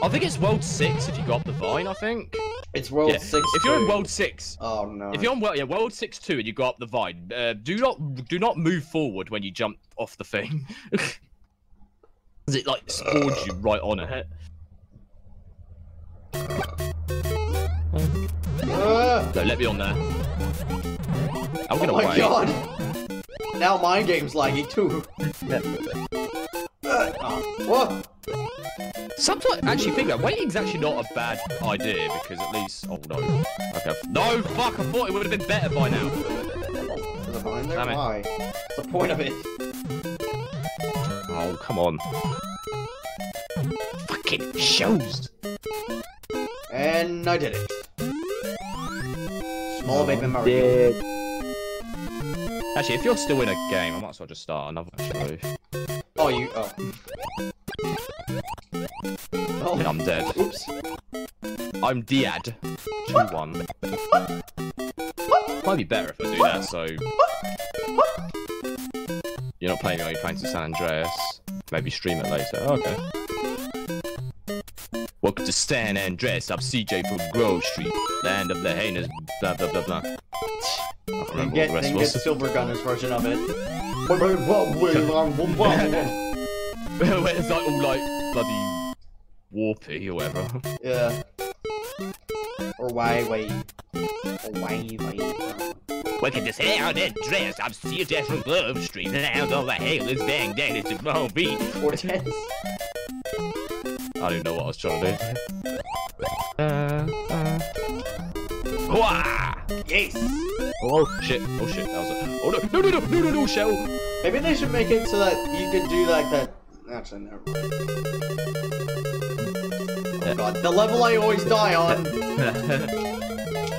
I think it's World 6 if you go up the vine, I think. It's World Yeah. 6 If you're in. World 6, Oh no. if you're on World, yeah, World 6 2 and you go up the vine, uh, do not do not move forward when you jump off the thing. [laughs] Because it like spawns you right on it. Uh, no, let me on there. I'm gonna oh my wait. god! Now my game's laggy too. Ah. What? Sometimes, actually, think that waiting's actually not a bad idea because at least. Oh no. Okay. No, fuck! I thought it would have been better by now. Damn it. Why? What's the point of it? Oh, come on. Fucking shows. And I did it. Small baby Mario. Actually, if you're still in a game, I might as well just start another show. Oh, you. Oh. Oh, I'm dead. oops. I'm Diad. 2-1. Might be better if I do that, so... You're not playing, are you playing to San Andreas? Maybe stream it later. Oh, okay. Welcome to San Andreas. I'm CJ from Grove Street, land of the heinous blah blah blah blah. I can't Then remember get, what the then rest get was. Silver Gunner's version of it. Where it's like all like bloody warpy or whatever. yeah. Or why, wait. Or why, wait. Welcome to San Andreas. I'm CJ from Grove Street, land of the heinous bang dang. A wrong beat. Cortez. I don't know what I was trying to do. Uh, uh. Wah! Yes! Oh shit! Oh shit! That was a... Oh no! No! No! No! No! No! No! Shell! Maybe they should make it so that you could do like that. Actually, never mind. Oh god, the level I always die on. [laughs]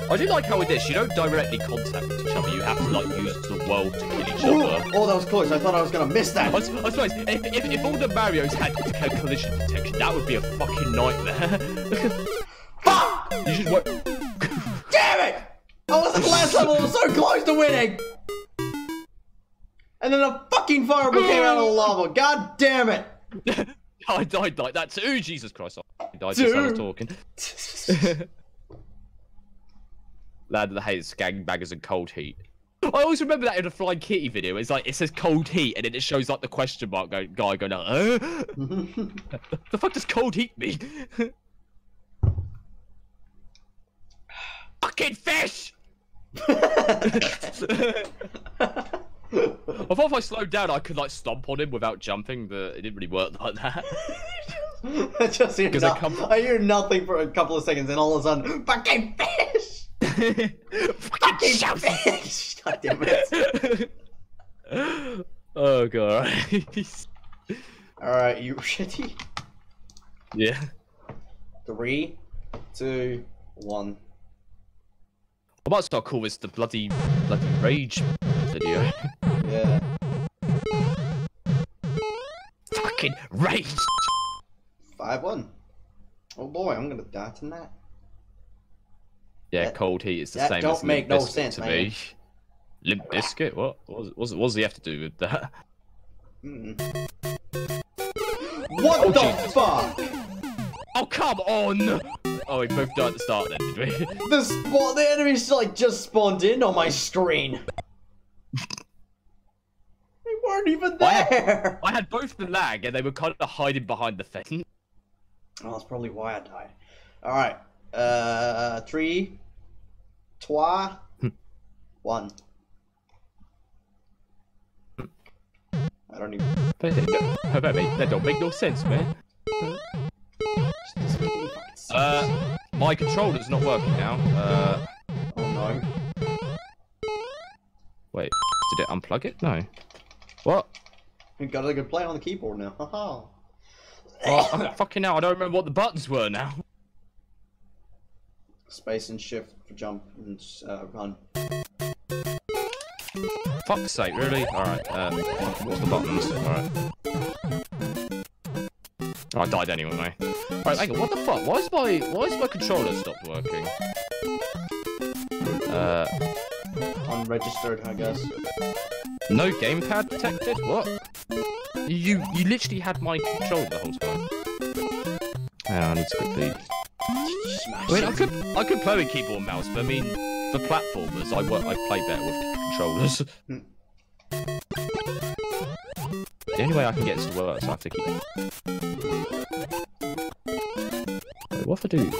I do like how with this, you don't directly contact each other. You have to like use the world to kill each Ooh, other. oh, that was close. I thought I was gonna miss that. I suppose if, if, if all the Mario's had had collision detection, that would be a fucking nightmare. [laughs] Fuck! you should work. Damn it! I was at the last level. I was so close to winning. And then a fucking fireball came out of the [laughs] lava. God damn it! [laughs] I died like that too. Jesus Christ! I died just as I was talking. Land of the Haze, gangbangers and cold heat. I always remember that in a Flying Kitty video. It's like it says cold heat, and then it shows like the question mark go, guy going, uh? [laughs] the fuck does cold heat mean? [sighs] Fucking fish! I thought if I slowed down, I could like stomp on him without jumping, but it didn't really work like that. [laughs] I just hear [laughs] I no- come- I hear nothing for a couple of seconds, and all of a sudden, fucking fish! [laughs] Fucking shout! [laughs] God damn it! [laughs] oh god. Alright, you shitty. yeah. Three, two, one. I might start call this the bloody bloody rage video. Yeah. Fucking rage. Five one. Oh boy, I'm gonna die tonight. Yeah, That- cold heat is the same don't as make Limp no sense, to man. me. [laughs] Limp Bizkit? What? What, does he have to do with that? Mm. What the Jesus. fuck? Oh come on! Oh, we both died at the start then, did we? [laughs] The spawn, the enemies like just spawned in on my screen. [laughs] They weren't even there. I had both the lag and they were kind of hiding behind the fence. Oh, that's probably why I died. All right. Uh, three, trois, one. I don't even. But they don't, that make- that don't make no sense, man. doesn't make any fucking sense. Uh, my controller's not working now. Uh, oh no. wait, did it unplug it? No. What? We got a good play on the keyboard now. Haha. Oh, I'm fucking hell, I don't remember what the buttons were now. Space and shift for jump and uh, run. Fuck's sake, really? Alright, um, what's the buttons? Alright. Oh, I died anyway. Alright, hang on, what the fuck? Why is my, why is my controller stopped working? Uh, Unregistered, I guess. no gamepad detected? What? You, you literally had my controller the whole time. Yeah, I need to quickly Smash. I mean, I could, I could play with keyboard and mouse, but I mean, for platformers, I, I play better with controllers. Hmm. The only way I can get this to work is I have to keep... Wait, what if I do?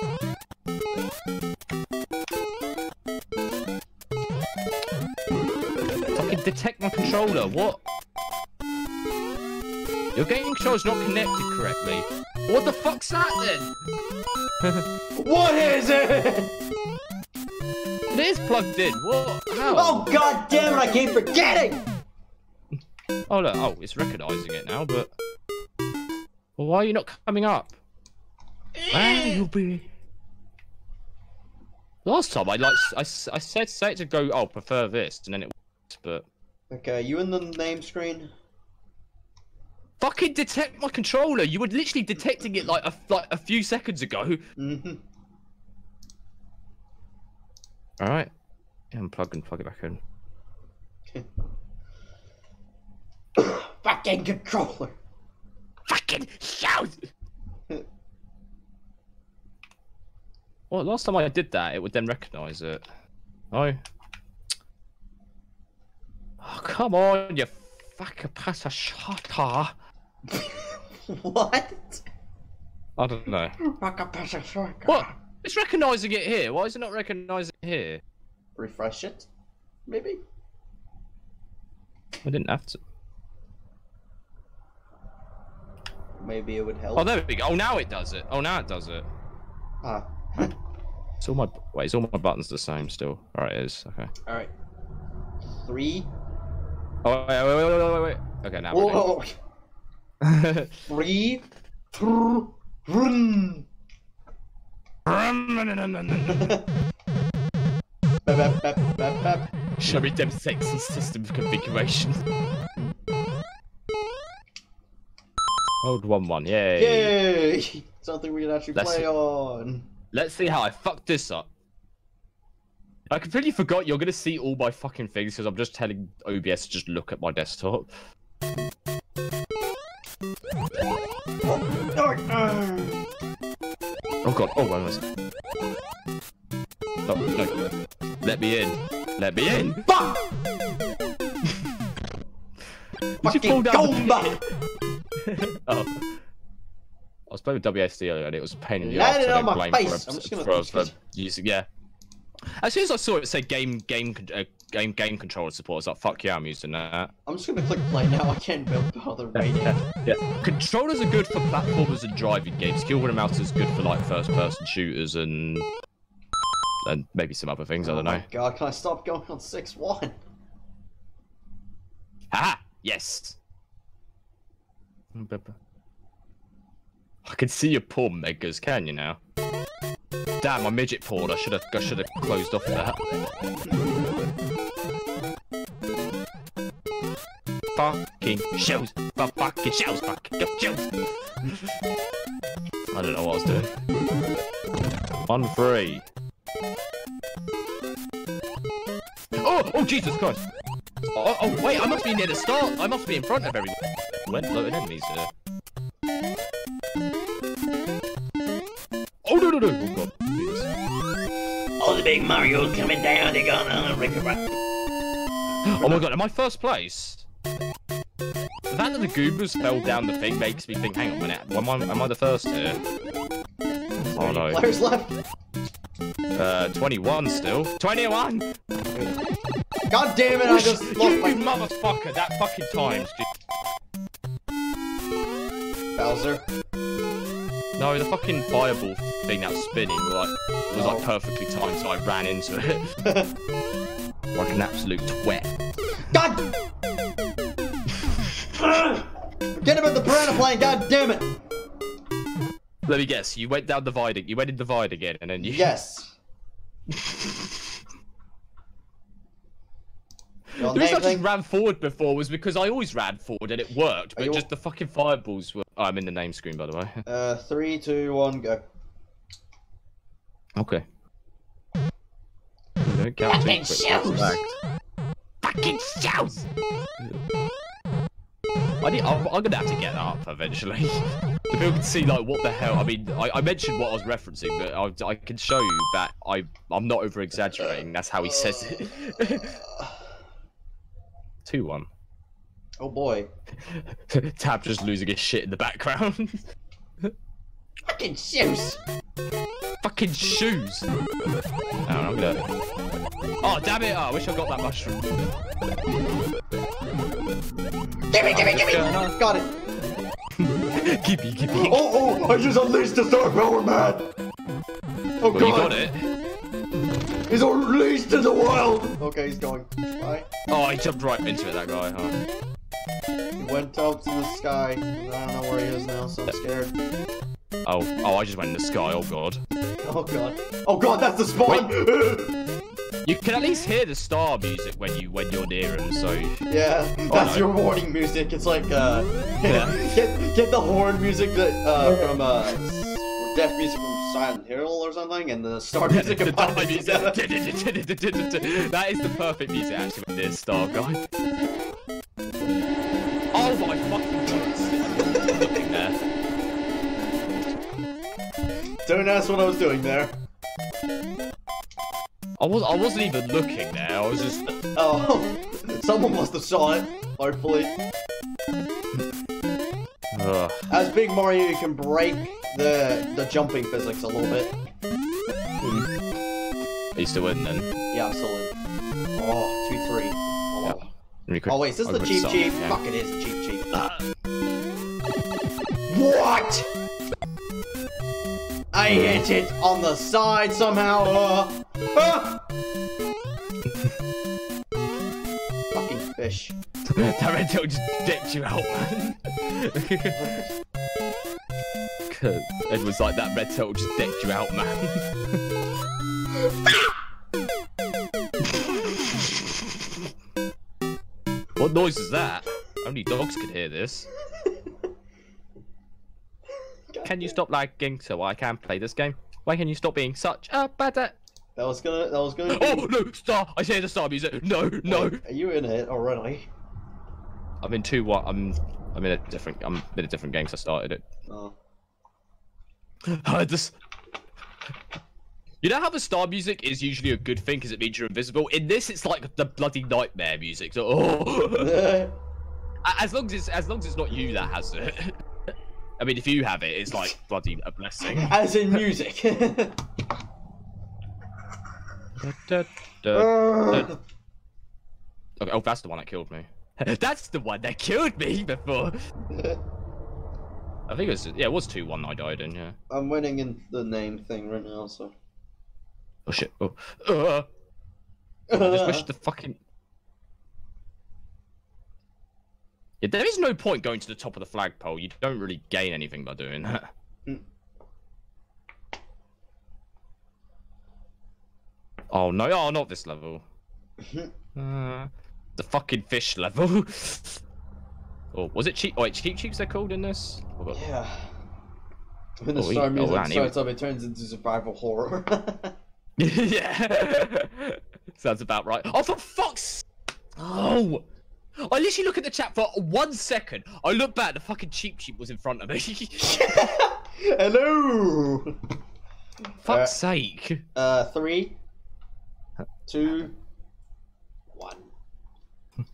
Fucking detect my controller, what? Your gaming controller's not connected correctly. What the fuck's that then? [laughs] What is it? It is plugged in. What? How? Oh god damn it! I keep forgetting. Oh look, oh, it's recognising it now, but well, why are you not coming up? Where you be? Last time I like I, I said say it to go. Oh, prefer this, and then it but Okay, you in the name screen? Fucking detect my controller. You were literally detecting it like a like a few seconds ago. Mm-hmm. All right, unplug and plug it back in. [coughs] Fucking controller. Fucking shout! [laughs] Well, last time I did that, it would then recognise it. Oh. Oh, come on, you fucker passa shata. [laughs] what? I don't know. What? It's recognising it here. Why is it not recognising it here? Refresh it? Maybe? I didn't have to. Maybe it would help. Oh, there we go. Oh, now it does it. Oh, now it does it. Ah. [laughs] It's all my wait. It's all my buttons the same still. All right, it is. Okay. Alright. Three. Oh, wait, wait, wait, wait, wait, wait. Okay, now. we're Whoa. Good. Three. Two. Run. Bap. Show me them sexy system configurations. Hold one one, yay. Yay! Something we can actually Let's play see. on. Let's see how I fucked this up. I completely forgot you're gonna see all my fucking things because I'm just telling OBS to just look at my desktop. Oh god, oh where was it? Oh, no. Let me in. Let me in! Fuck! [laughs] Did you fall Fucking Goomba! [laughs] Oh. I was playing with WSD earlier and it was a pain in the ass. it to on my blame face. For, I'm just gonna- for, for using, yeah. As soon as I saw it say game game uh, game game controller support, I was like, fuck yeah, I'm using that. I'm just gonna click play now. I can't build bother waiting. [laughs] yeah. Controllers are good for platformers and driving games. Skill with a mouse is good for like first person shooters and and maybe some other things. I Oh don't know. god, can I stop going on 6-1? Haha! Yes! I can see your poor megas, can you now? Damn, my midget poured. I should have I should have closed off that. Fucking shells! Fucking shells! Fucking shells! I don't know what I was doing. One three. Oh! Oh Jesus Christ! Oh, oh, wait, I must be near the start. I must be in front of everyone. When loading enemies here. Big Mario coming down. They're gonna rip it right. Oh my god, am I first place? The fact that the Goombas fell down the thing makes me think, hang on a minute, am I, am I the first here? Oh no. Players left. Uh, 21 still. 21! God damn it! I just you lost my motherfucker, that fucking times, dude. Bowser. No, the fucking fireball thing that was spinning like was like perfectly timed, so I ran into it [laughs] like an absolute twat. God. Forget about the piranha plane. God damn it. Let me guess, you went down the vide, you went in the vide again, and then you. Yes. [laughs] Your The reason I name just ran forward before was because I always ran forward and it worked, but you- just the fucking fireballs were. Oh, I'm in the name screen, by the way. Uh, three, two, one, go. Okay. Don't count too Fucking quick, shoes. Fucking shoes! I need, I'm, I'm gonna have to get that up eventually. the [laughs] people can see like what the hell. I mean, I, I mentioned what I was referencing, but I, I can show you that I I'm not over exaggerating. That's how he says it. Two one. Oh boy. [laughs] Tab just losing his shit in the background. [laughs] Fucking shoes. fucking shoes. Oh, I'm gonna. Oh damn it! Oh, I wish I got that mushroom. Gimme, gimme, gimme! Got it! [laughs] Gimme, gimme. Oh, oh! I just unleashed the Star Power Man! Oh Well, you god! got it. He's unleashed in the wild! Okay, he's going. Right. Oh, he jumped right into it, that guy. Huh? He went up to the sky. I don't know where he is now, so I'm scared. Oh, oh, I just went in the sky. Oh god. Oh god. Oh god, that's the spawn! [laughs] You can at least hear the star music when you when you're near him. So yeah, that's no. your warning music. It's like, uh, Yeah. [laughs] get, get the horn music that, uh, from, uh, s- death music from Silent Hill or something, and the star music music. [laughs] that is the perfect music actually when this star guy. Oh my fucking god! Looking there. Don't ask what I was doing there. I was I wasn't even looking there. I was just. Oh, [laughs] someone must have saw it, hopefully. Ugh. As Big Mario, you can break the the jumping physics a little bit. Are you still in then? Yeah, I'm still in. Oh, two, three. Oh, Really quick. oh wait, is this I'll the Cheep Cheep? yeah. Fuck, it is the Cheep Cheep. What? I hit it on the side somehow. Uh, ah! [laughs] That red tail just dicked you out, man. Was like that red tail just dicked you out, man. what noise is that? Only dogs can hear this. Can you stop lagging so I can play this game? Why can you stop being such a bad? That was gonna. That was gonna. [laughs] Be... Oh no, star! I hear the star music. No, no. Are you in it already? I'm in two. What? I'm. I'm in a different. I'm in a different game 'cause I started it. Oh. [laughs] I just. You know how the star music is usually a good thing because it means you're invisible. In this, it's like the bloody nightmare music. So, [laughs] oh. as long as it's as long as it's not you that has it. I mean, if you have it, it's like bloody a blessing. As in music. Da, da, da. Okay, oh, that's the one that killed me. [laughs] that's the one that killed me before. [laughs] I think it was yeah, it was two one I died in. Yeah. I'm winning in the name thing right now, so. Oh shit. Oh. Uh, [laughs] I just wish the fucking. Yeah, there is no point going to the top of the flagpole. You don't really gain anything by doing that. Oh no! Oh, not this level. [laughs] uh, the fucking fish level. [laughs] oh, was it cheap? Oh, wait, Cheep Cheeps they're called in this. Oh. Yeah. When the Oh, he- star oh, music man, he starts up, it turns into survival horror. [laughs] yeah. Sounds about right. Oh, for fuck's. Oh. I literally look at the chat for one second. I look back, the fucking Cheep Cheep was in front of me. Hello. Fuck's Uh, sake. Uh, three, two, one. [laughs]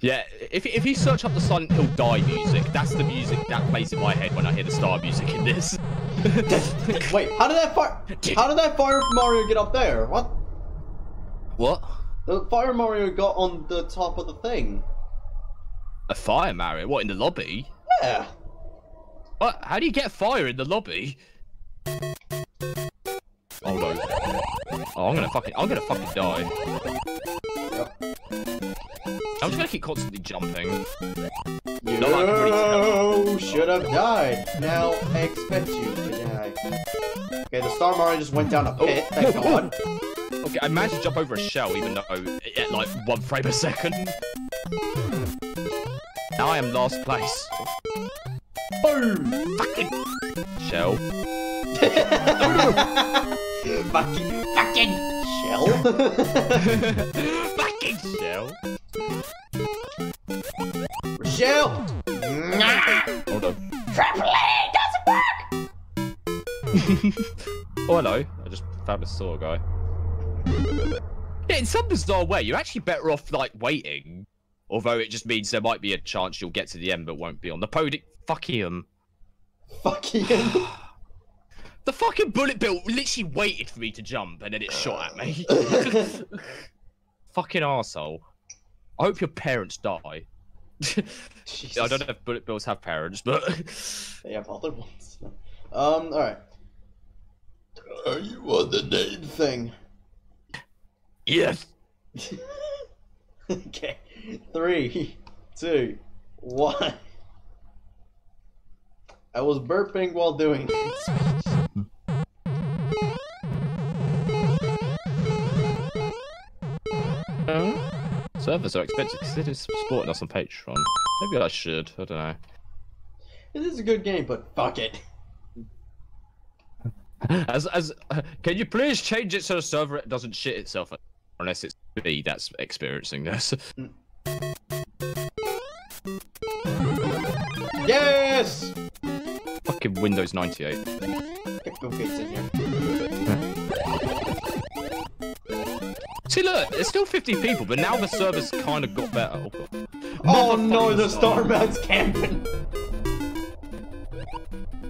Yeah, if, if you search up the Silent Hill Die music, that's the music that plays in my head when I hear the star music in this. [laughs] Wait, how did that fire? How did that fire Mario get up there? What? what? The fire Mario got on the top of the thing. A fire, Mario? What, in the lobby? Yeah. What? How do you get fire in the lobby? Oh no. Oh, I'm gonna fucking, I'm gonna fucking die. Yep. I'm just gonna keep constantly jumping. No, I can really You should have died. Now I expect you to die. Okay, the Star Mario just went down a oh. pit. Thank God. [laughs] Okay, I managed to jump over a shell even though at like one frame a second. Now I am last place. Boom. Fucking shell. [laughs] [laughs] fucking, fucking shell. [laughs] Fucking shell. Shell. Hold on. Trampoline doesn't work. [laughs] Oh hello. I just found a saw guy. Yeah, in some bizarre way, you're actually better off like waiting. Although it just means there might be a chance you'll get to the end but won't be on the podium. Fuck him. Fucking. [laughs] The fucking bullet bill literally waited for me to jump and then it shot at me. [laughs] fucking arsehole. I hope your parents die. Jesus. I don't know if bullet bills have parents, but They have other ones. Um, alright. Are you on the name thing? yes. [laughs] okay. Three, two, one. I was burping while doing it. Servers are expensive. Consider supporting us on Patreon. Maybe I should. I don't know. It is a good game, but fuck it. [laughs] As as uh, can you please change it so the server it doesn't shit itself unless it's me that's experiencing this. [laughs] Yes! Fucking Windows 98. Get Bill Gates in here. See, look, there's still 50 people, but now the server's kind of got better. Oh. Oh no, the Starman's camping!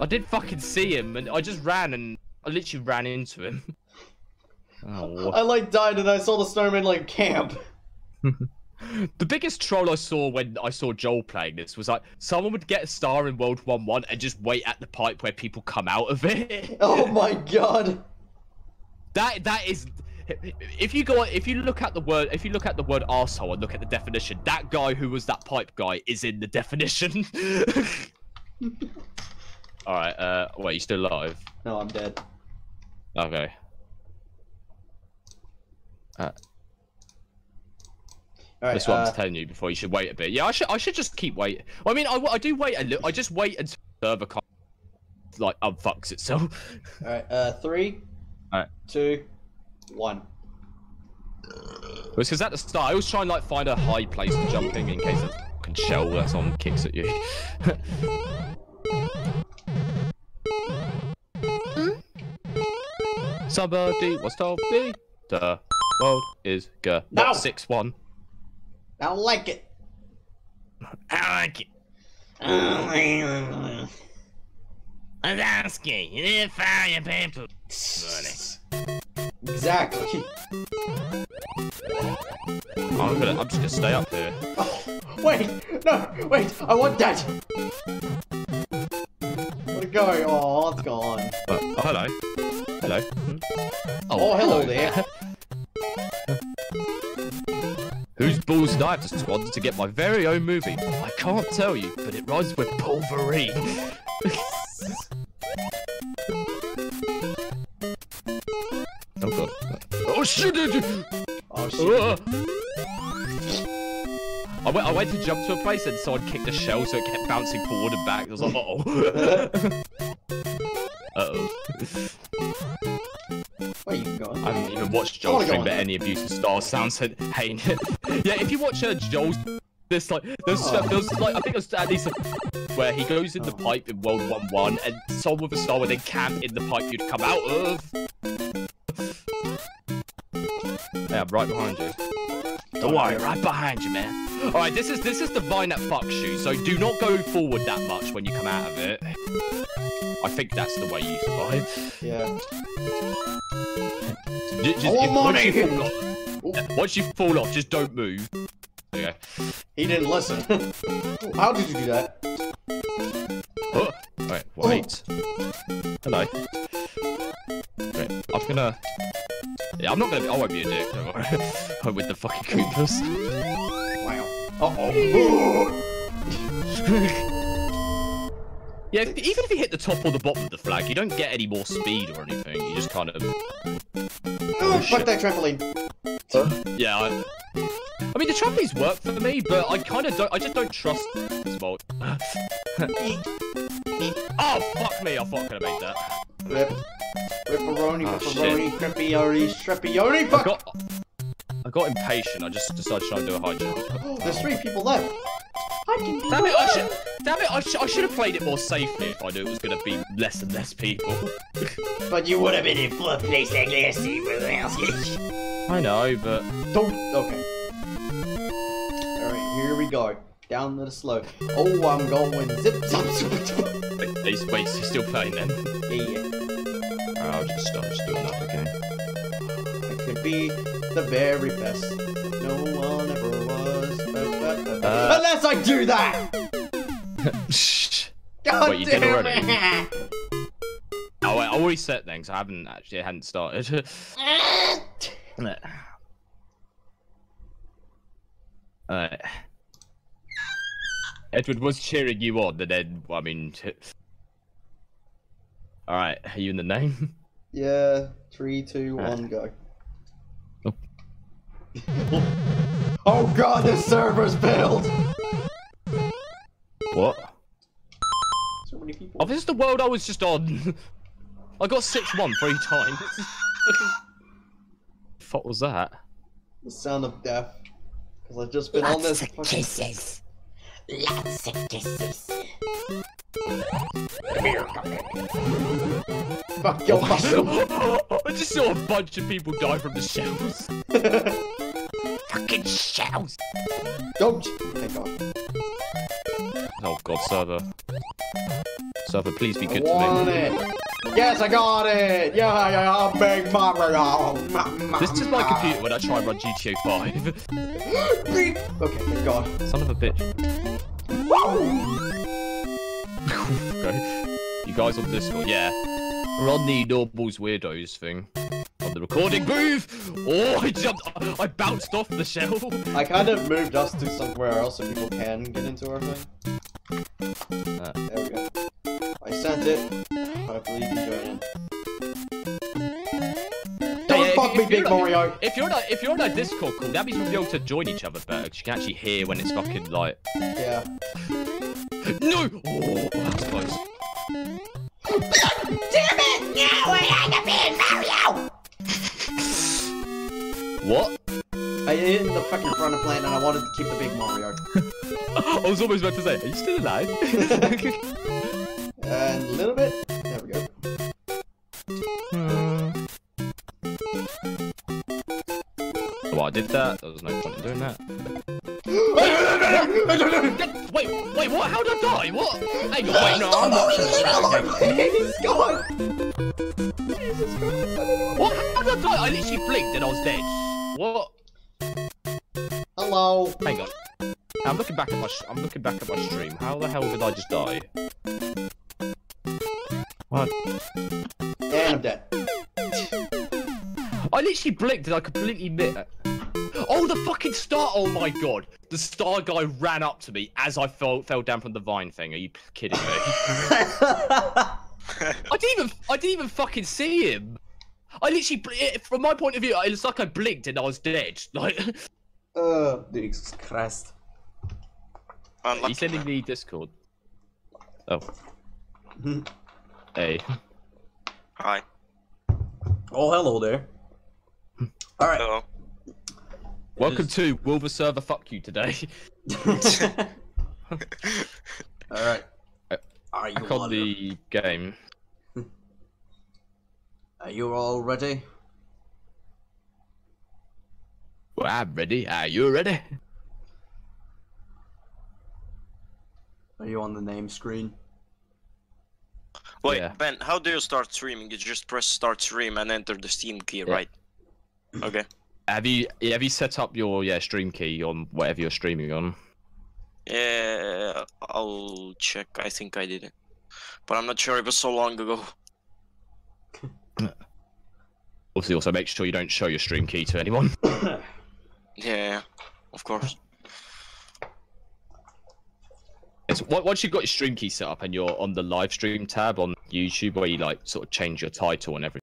I did fucking see him, and I just ran and I literally ran into him. Oh. I like died and I saw the Starman like camp. [laughs] The biggest troll I saw when I saw Joel playing this was like someone would get a star in World One One and just wait at the pipe where people come out of it. [laughs] Oh my god. That that is. If you go, if you look at the word, if you look at the word asshole and look at the definition, that guy who was that pipe guy is in the definition. [laughs] All right. Uh, wait, you still alive? No, I'm dead. Okay. Uh, Alright, that's what uh, I'm telling you before you should wait a bit. Yeah, I should. I should just keep waiting. I mean, I, I do wait a little. I just wait until the server like unfucks itself. Alright, uh, three, Alright. two, one. It's because at the start, I always try and like find a high place to jump in in case a fucking shell that's on kicks at you. Hmm? Somebody was told me the world is good. No. Six one. I don't like it. I like it. Oh, Money. I'm asking. You didn't fire your paper. Exactly. I'm gonna. I'm just gonna stay up here. Oh, wait, no, wait, I want that. Where'd it go? Oh, it's gone. Uh, oh, hello. Hello. Hmm. Oh, hello there. [laughs] Whose I have to squander to get my very own movie? I can't tell you, but it rhymes with Pulverine. [laughs] oh god. Oh shit! Oh shit. Uh. I went, I went to jump to a place and someone kicked a shell so it kept bouncing forward and back. I was like, uh oh. [laughs] uh oh. Where you going? I haven't even watched I wanna Joel's go stream, but any abuse of Star sounds had Hayne. yeah, if you watch uh, Joel's, there's like there's Oh. there's like I think there's at least a, where he goes in the Oh. pipe in World One One, and someone with a star would then camp in the pipe you'd come out of. Yeah, I'm right behind you. Oh, don't worry, right behind you, man. All right, this is this is the vine that fucks you, so do not go forward that much when you come out of it. I think that's the way you survive. Yeah. Ju- Just, oh, if- once you fall off, once you fall off, just don't move. Okay. He didn't listen. [laughs] How did you do that? Oh, wait, wait. Oh. Hello. I'm gonna. Yeah, I'm not gonna. I won't be a dick. Don't worry. I'm with the fucking creepers. Wow. Uh oh. [laughs] [laughs] yeah, if, even if you hit the top or the bottom of the flag, you don't get any more speed or anything. You just kind of. Oh, oh shit. fuck that trampoline. Yeah. I, I mean, the trampolines work for me, but I kind of don't. I just don't trust this mode. [laughs] oh fuck me! I thought I could have made that. Rip. Ripperoni, Oh, pepperoni, crepioni, strepioni, I fuck! I got impatient. I just decided to try and do a high jump. There's three people left. I do Damn it! I should. Damn it! I, sh- I should have played it more safely if I knew it was going to be less and less people. [laughs] But you would have been in fourth place like last. I know, but Don't. Okay. Alright, here we go. Down the slope. Oh, I'm going zip zap zip wait, wait, he's still playing then. Yeah. I'll just start just doing that again. I could be the very best. No one ever was. Uh, Unless I do that! [laughs] Shh. God Wait, you did damn already? it! Oh I already set things. I haven't actually I hadn't started. [laughs] Alright. Edward was cheering you on, and then I mean, all right, are you in the name? [laughs] Yeah, three, two, one, go. [laughs] Oh. god, the server's built! What? So many people. Oh, this is the world I was just on. [laughs] I got six one three times. [laughs] What was that? The sound of death. Because I've just been on this Lots of fucking... kisses. Lots of kisses. Fuck your muscle! I just saw a bunch of people die from the shells. Fucking shells. Don't! Thank god. Oh god, server. Server, please be I good to me. it! Yes, I got it! Yeah, yeah, yeah, Big Mario! This is my computer when I try and run GTA 5. [gasps] [laughs] Okay, thank god. Son of a bitch. okay. [laughs] You guys on Discord? Yeah. We're on the Normals Weirdos thing. On the recording booth! Oh, I jumped! I bounced off the shell! I kind of moved us to somewhere else so people can get into our thing. Uh. There we go. I sent it. Hopefully you can join in. Don't Yeah, yeah, fuck if- me, if Big you're not- Mario! If you're on a, if you're on a Discord call, that means we'll be able to join each other better. 'cause you can actually hear when it's fucking like. Yeah. No! Oh, that's close. Damn it! Now I had to be Mario! What? I hit in the fucking front of plant and I wanted to keep the Big Mario. [laughs] I was almost about to say, are you still alive? [laughs] And a little bit. There we go. well, I did that. There was no point in doing that. [gasps] [laughs] wait, wait, what? How did I die? What? Hang on, wait, no, I'm not. He's gone! What? How did I die? I literally blinked and I was dead. What? Hello. Hang on. I'm looking back at my. I'm looking back at my stream. How the hell did I just die? What? And I'm dead. I literally blinked and I completely missed. Oh, the fucking star! Oh my god, the star guy ran up to me as I fell fell down from the vine thing. Are you kidding me? [laughs] I didn't even I didn't even fucking see him. I literally, it- from my point of view, it's like I blinked and I was dead. [laughs] Like, uh, Jesus Christ. are you Unlucky. sending me Discord? Oh. [laughs] hey. Hi. Oh, hello there. Alright. Hello. Welcome to Will the Server Fuck You today. [laughs] Alright. Uh, Are you Back on the game. Are you all ready? Well, I'm ready. Are you ready? Are you on the name screen? Wait, Yeah. Ben, how do you start streaming? You just press start stream and enter the Steam key, right? Okay. Have you have you set up your yeah stream key on whatever you're streaming on? Yeah, I'll check. I think I did it. But I'm not sure, it was so long ago. Obviously, also make sure you don't show your stream key to anyone. [coughs] Yeah, of course. It's once you've got your stream key set up and you're on the live stream tab on YouTube where you like sort of change your title and everything.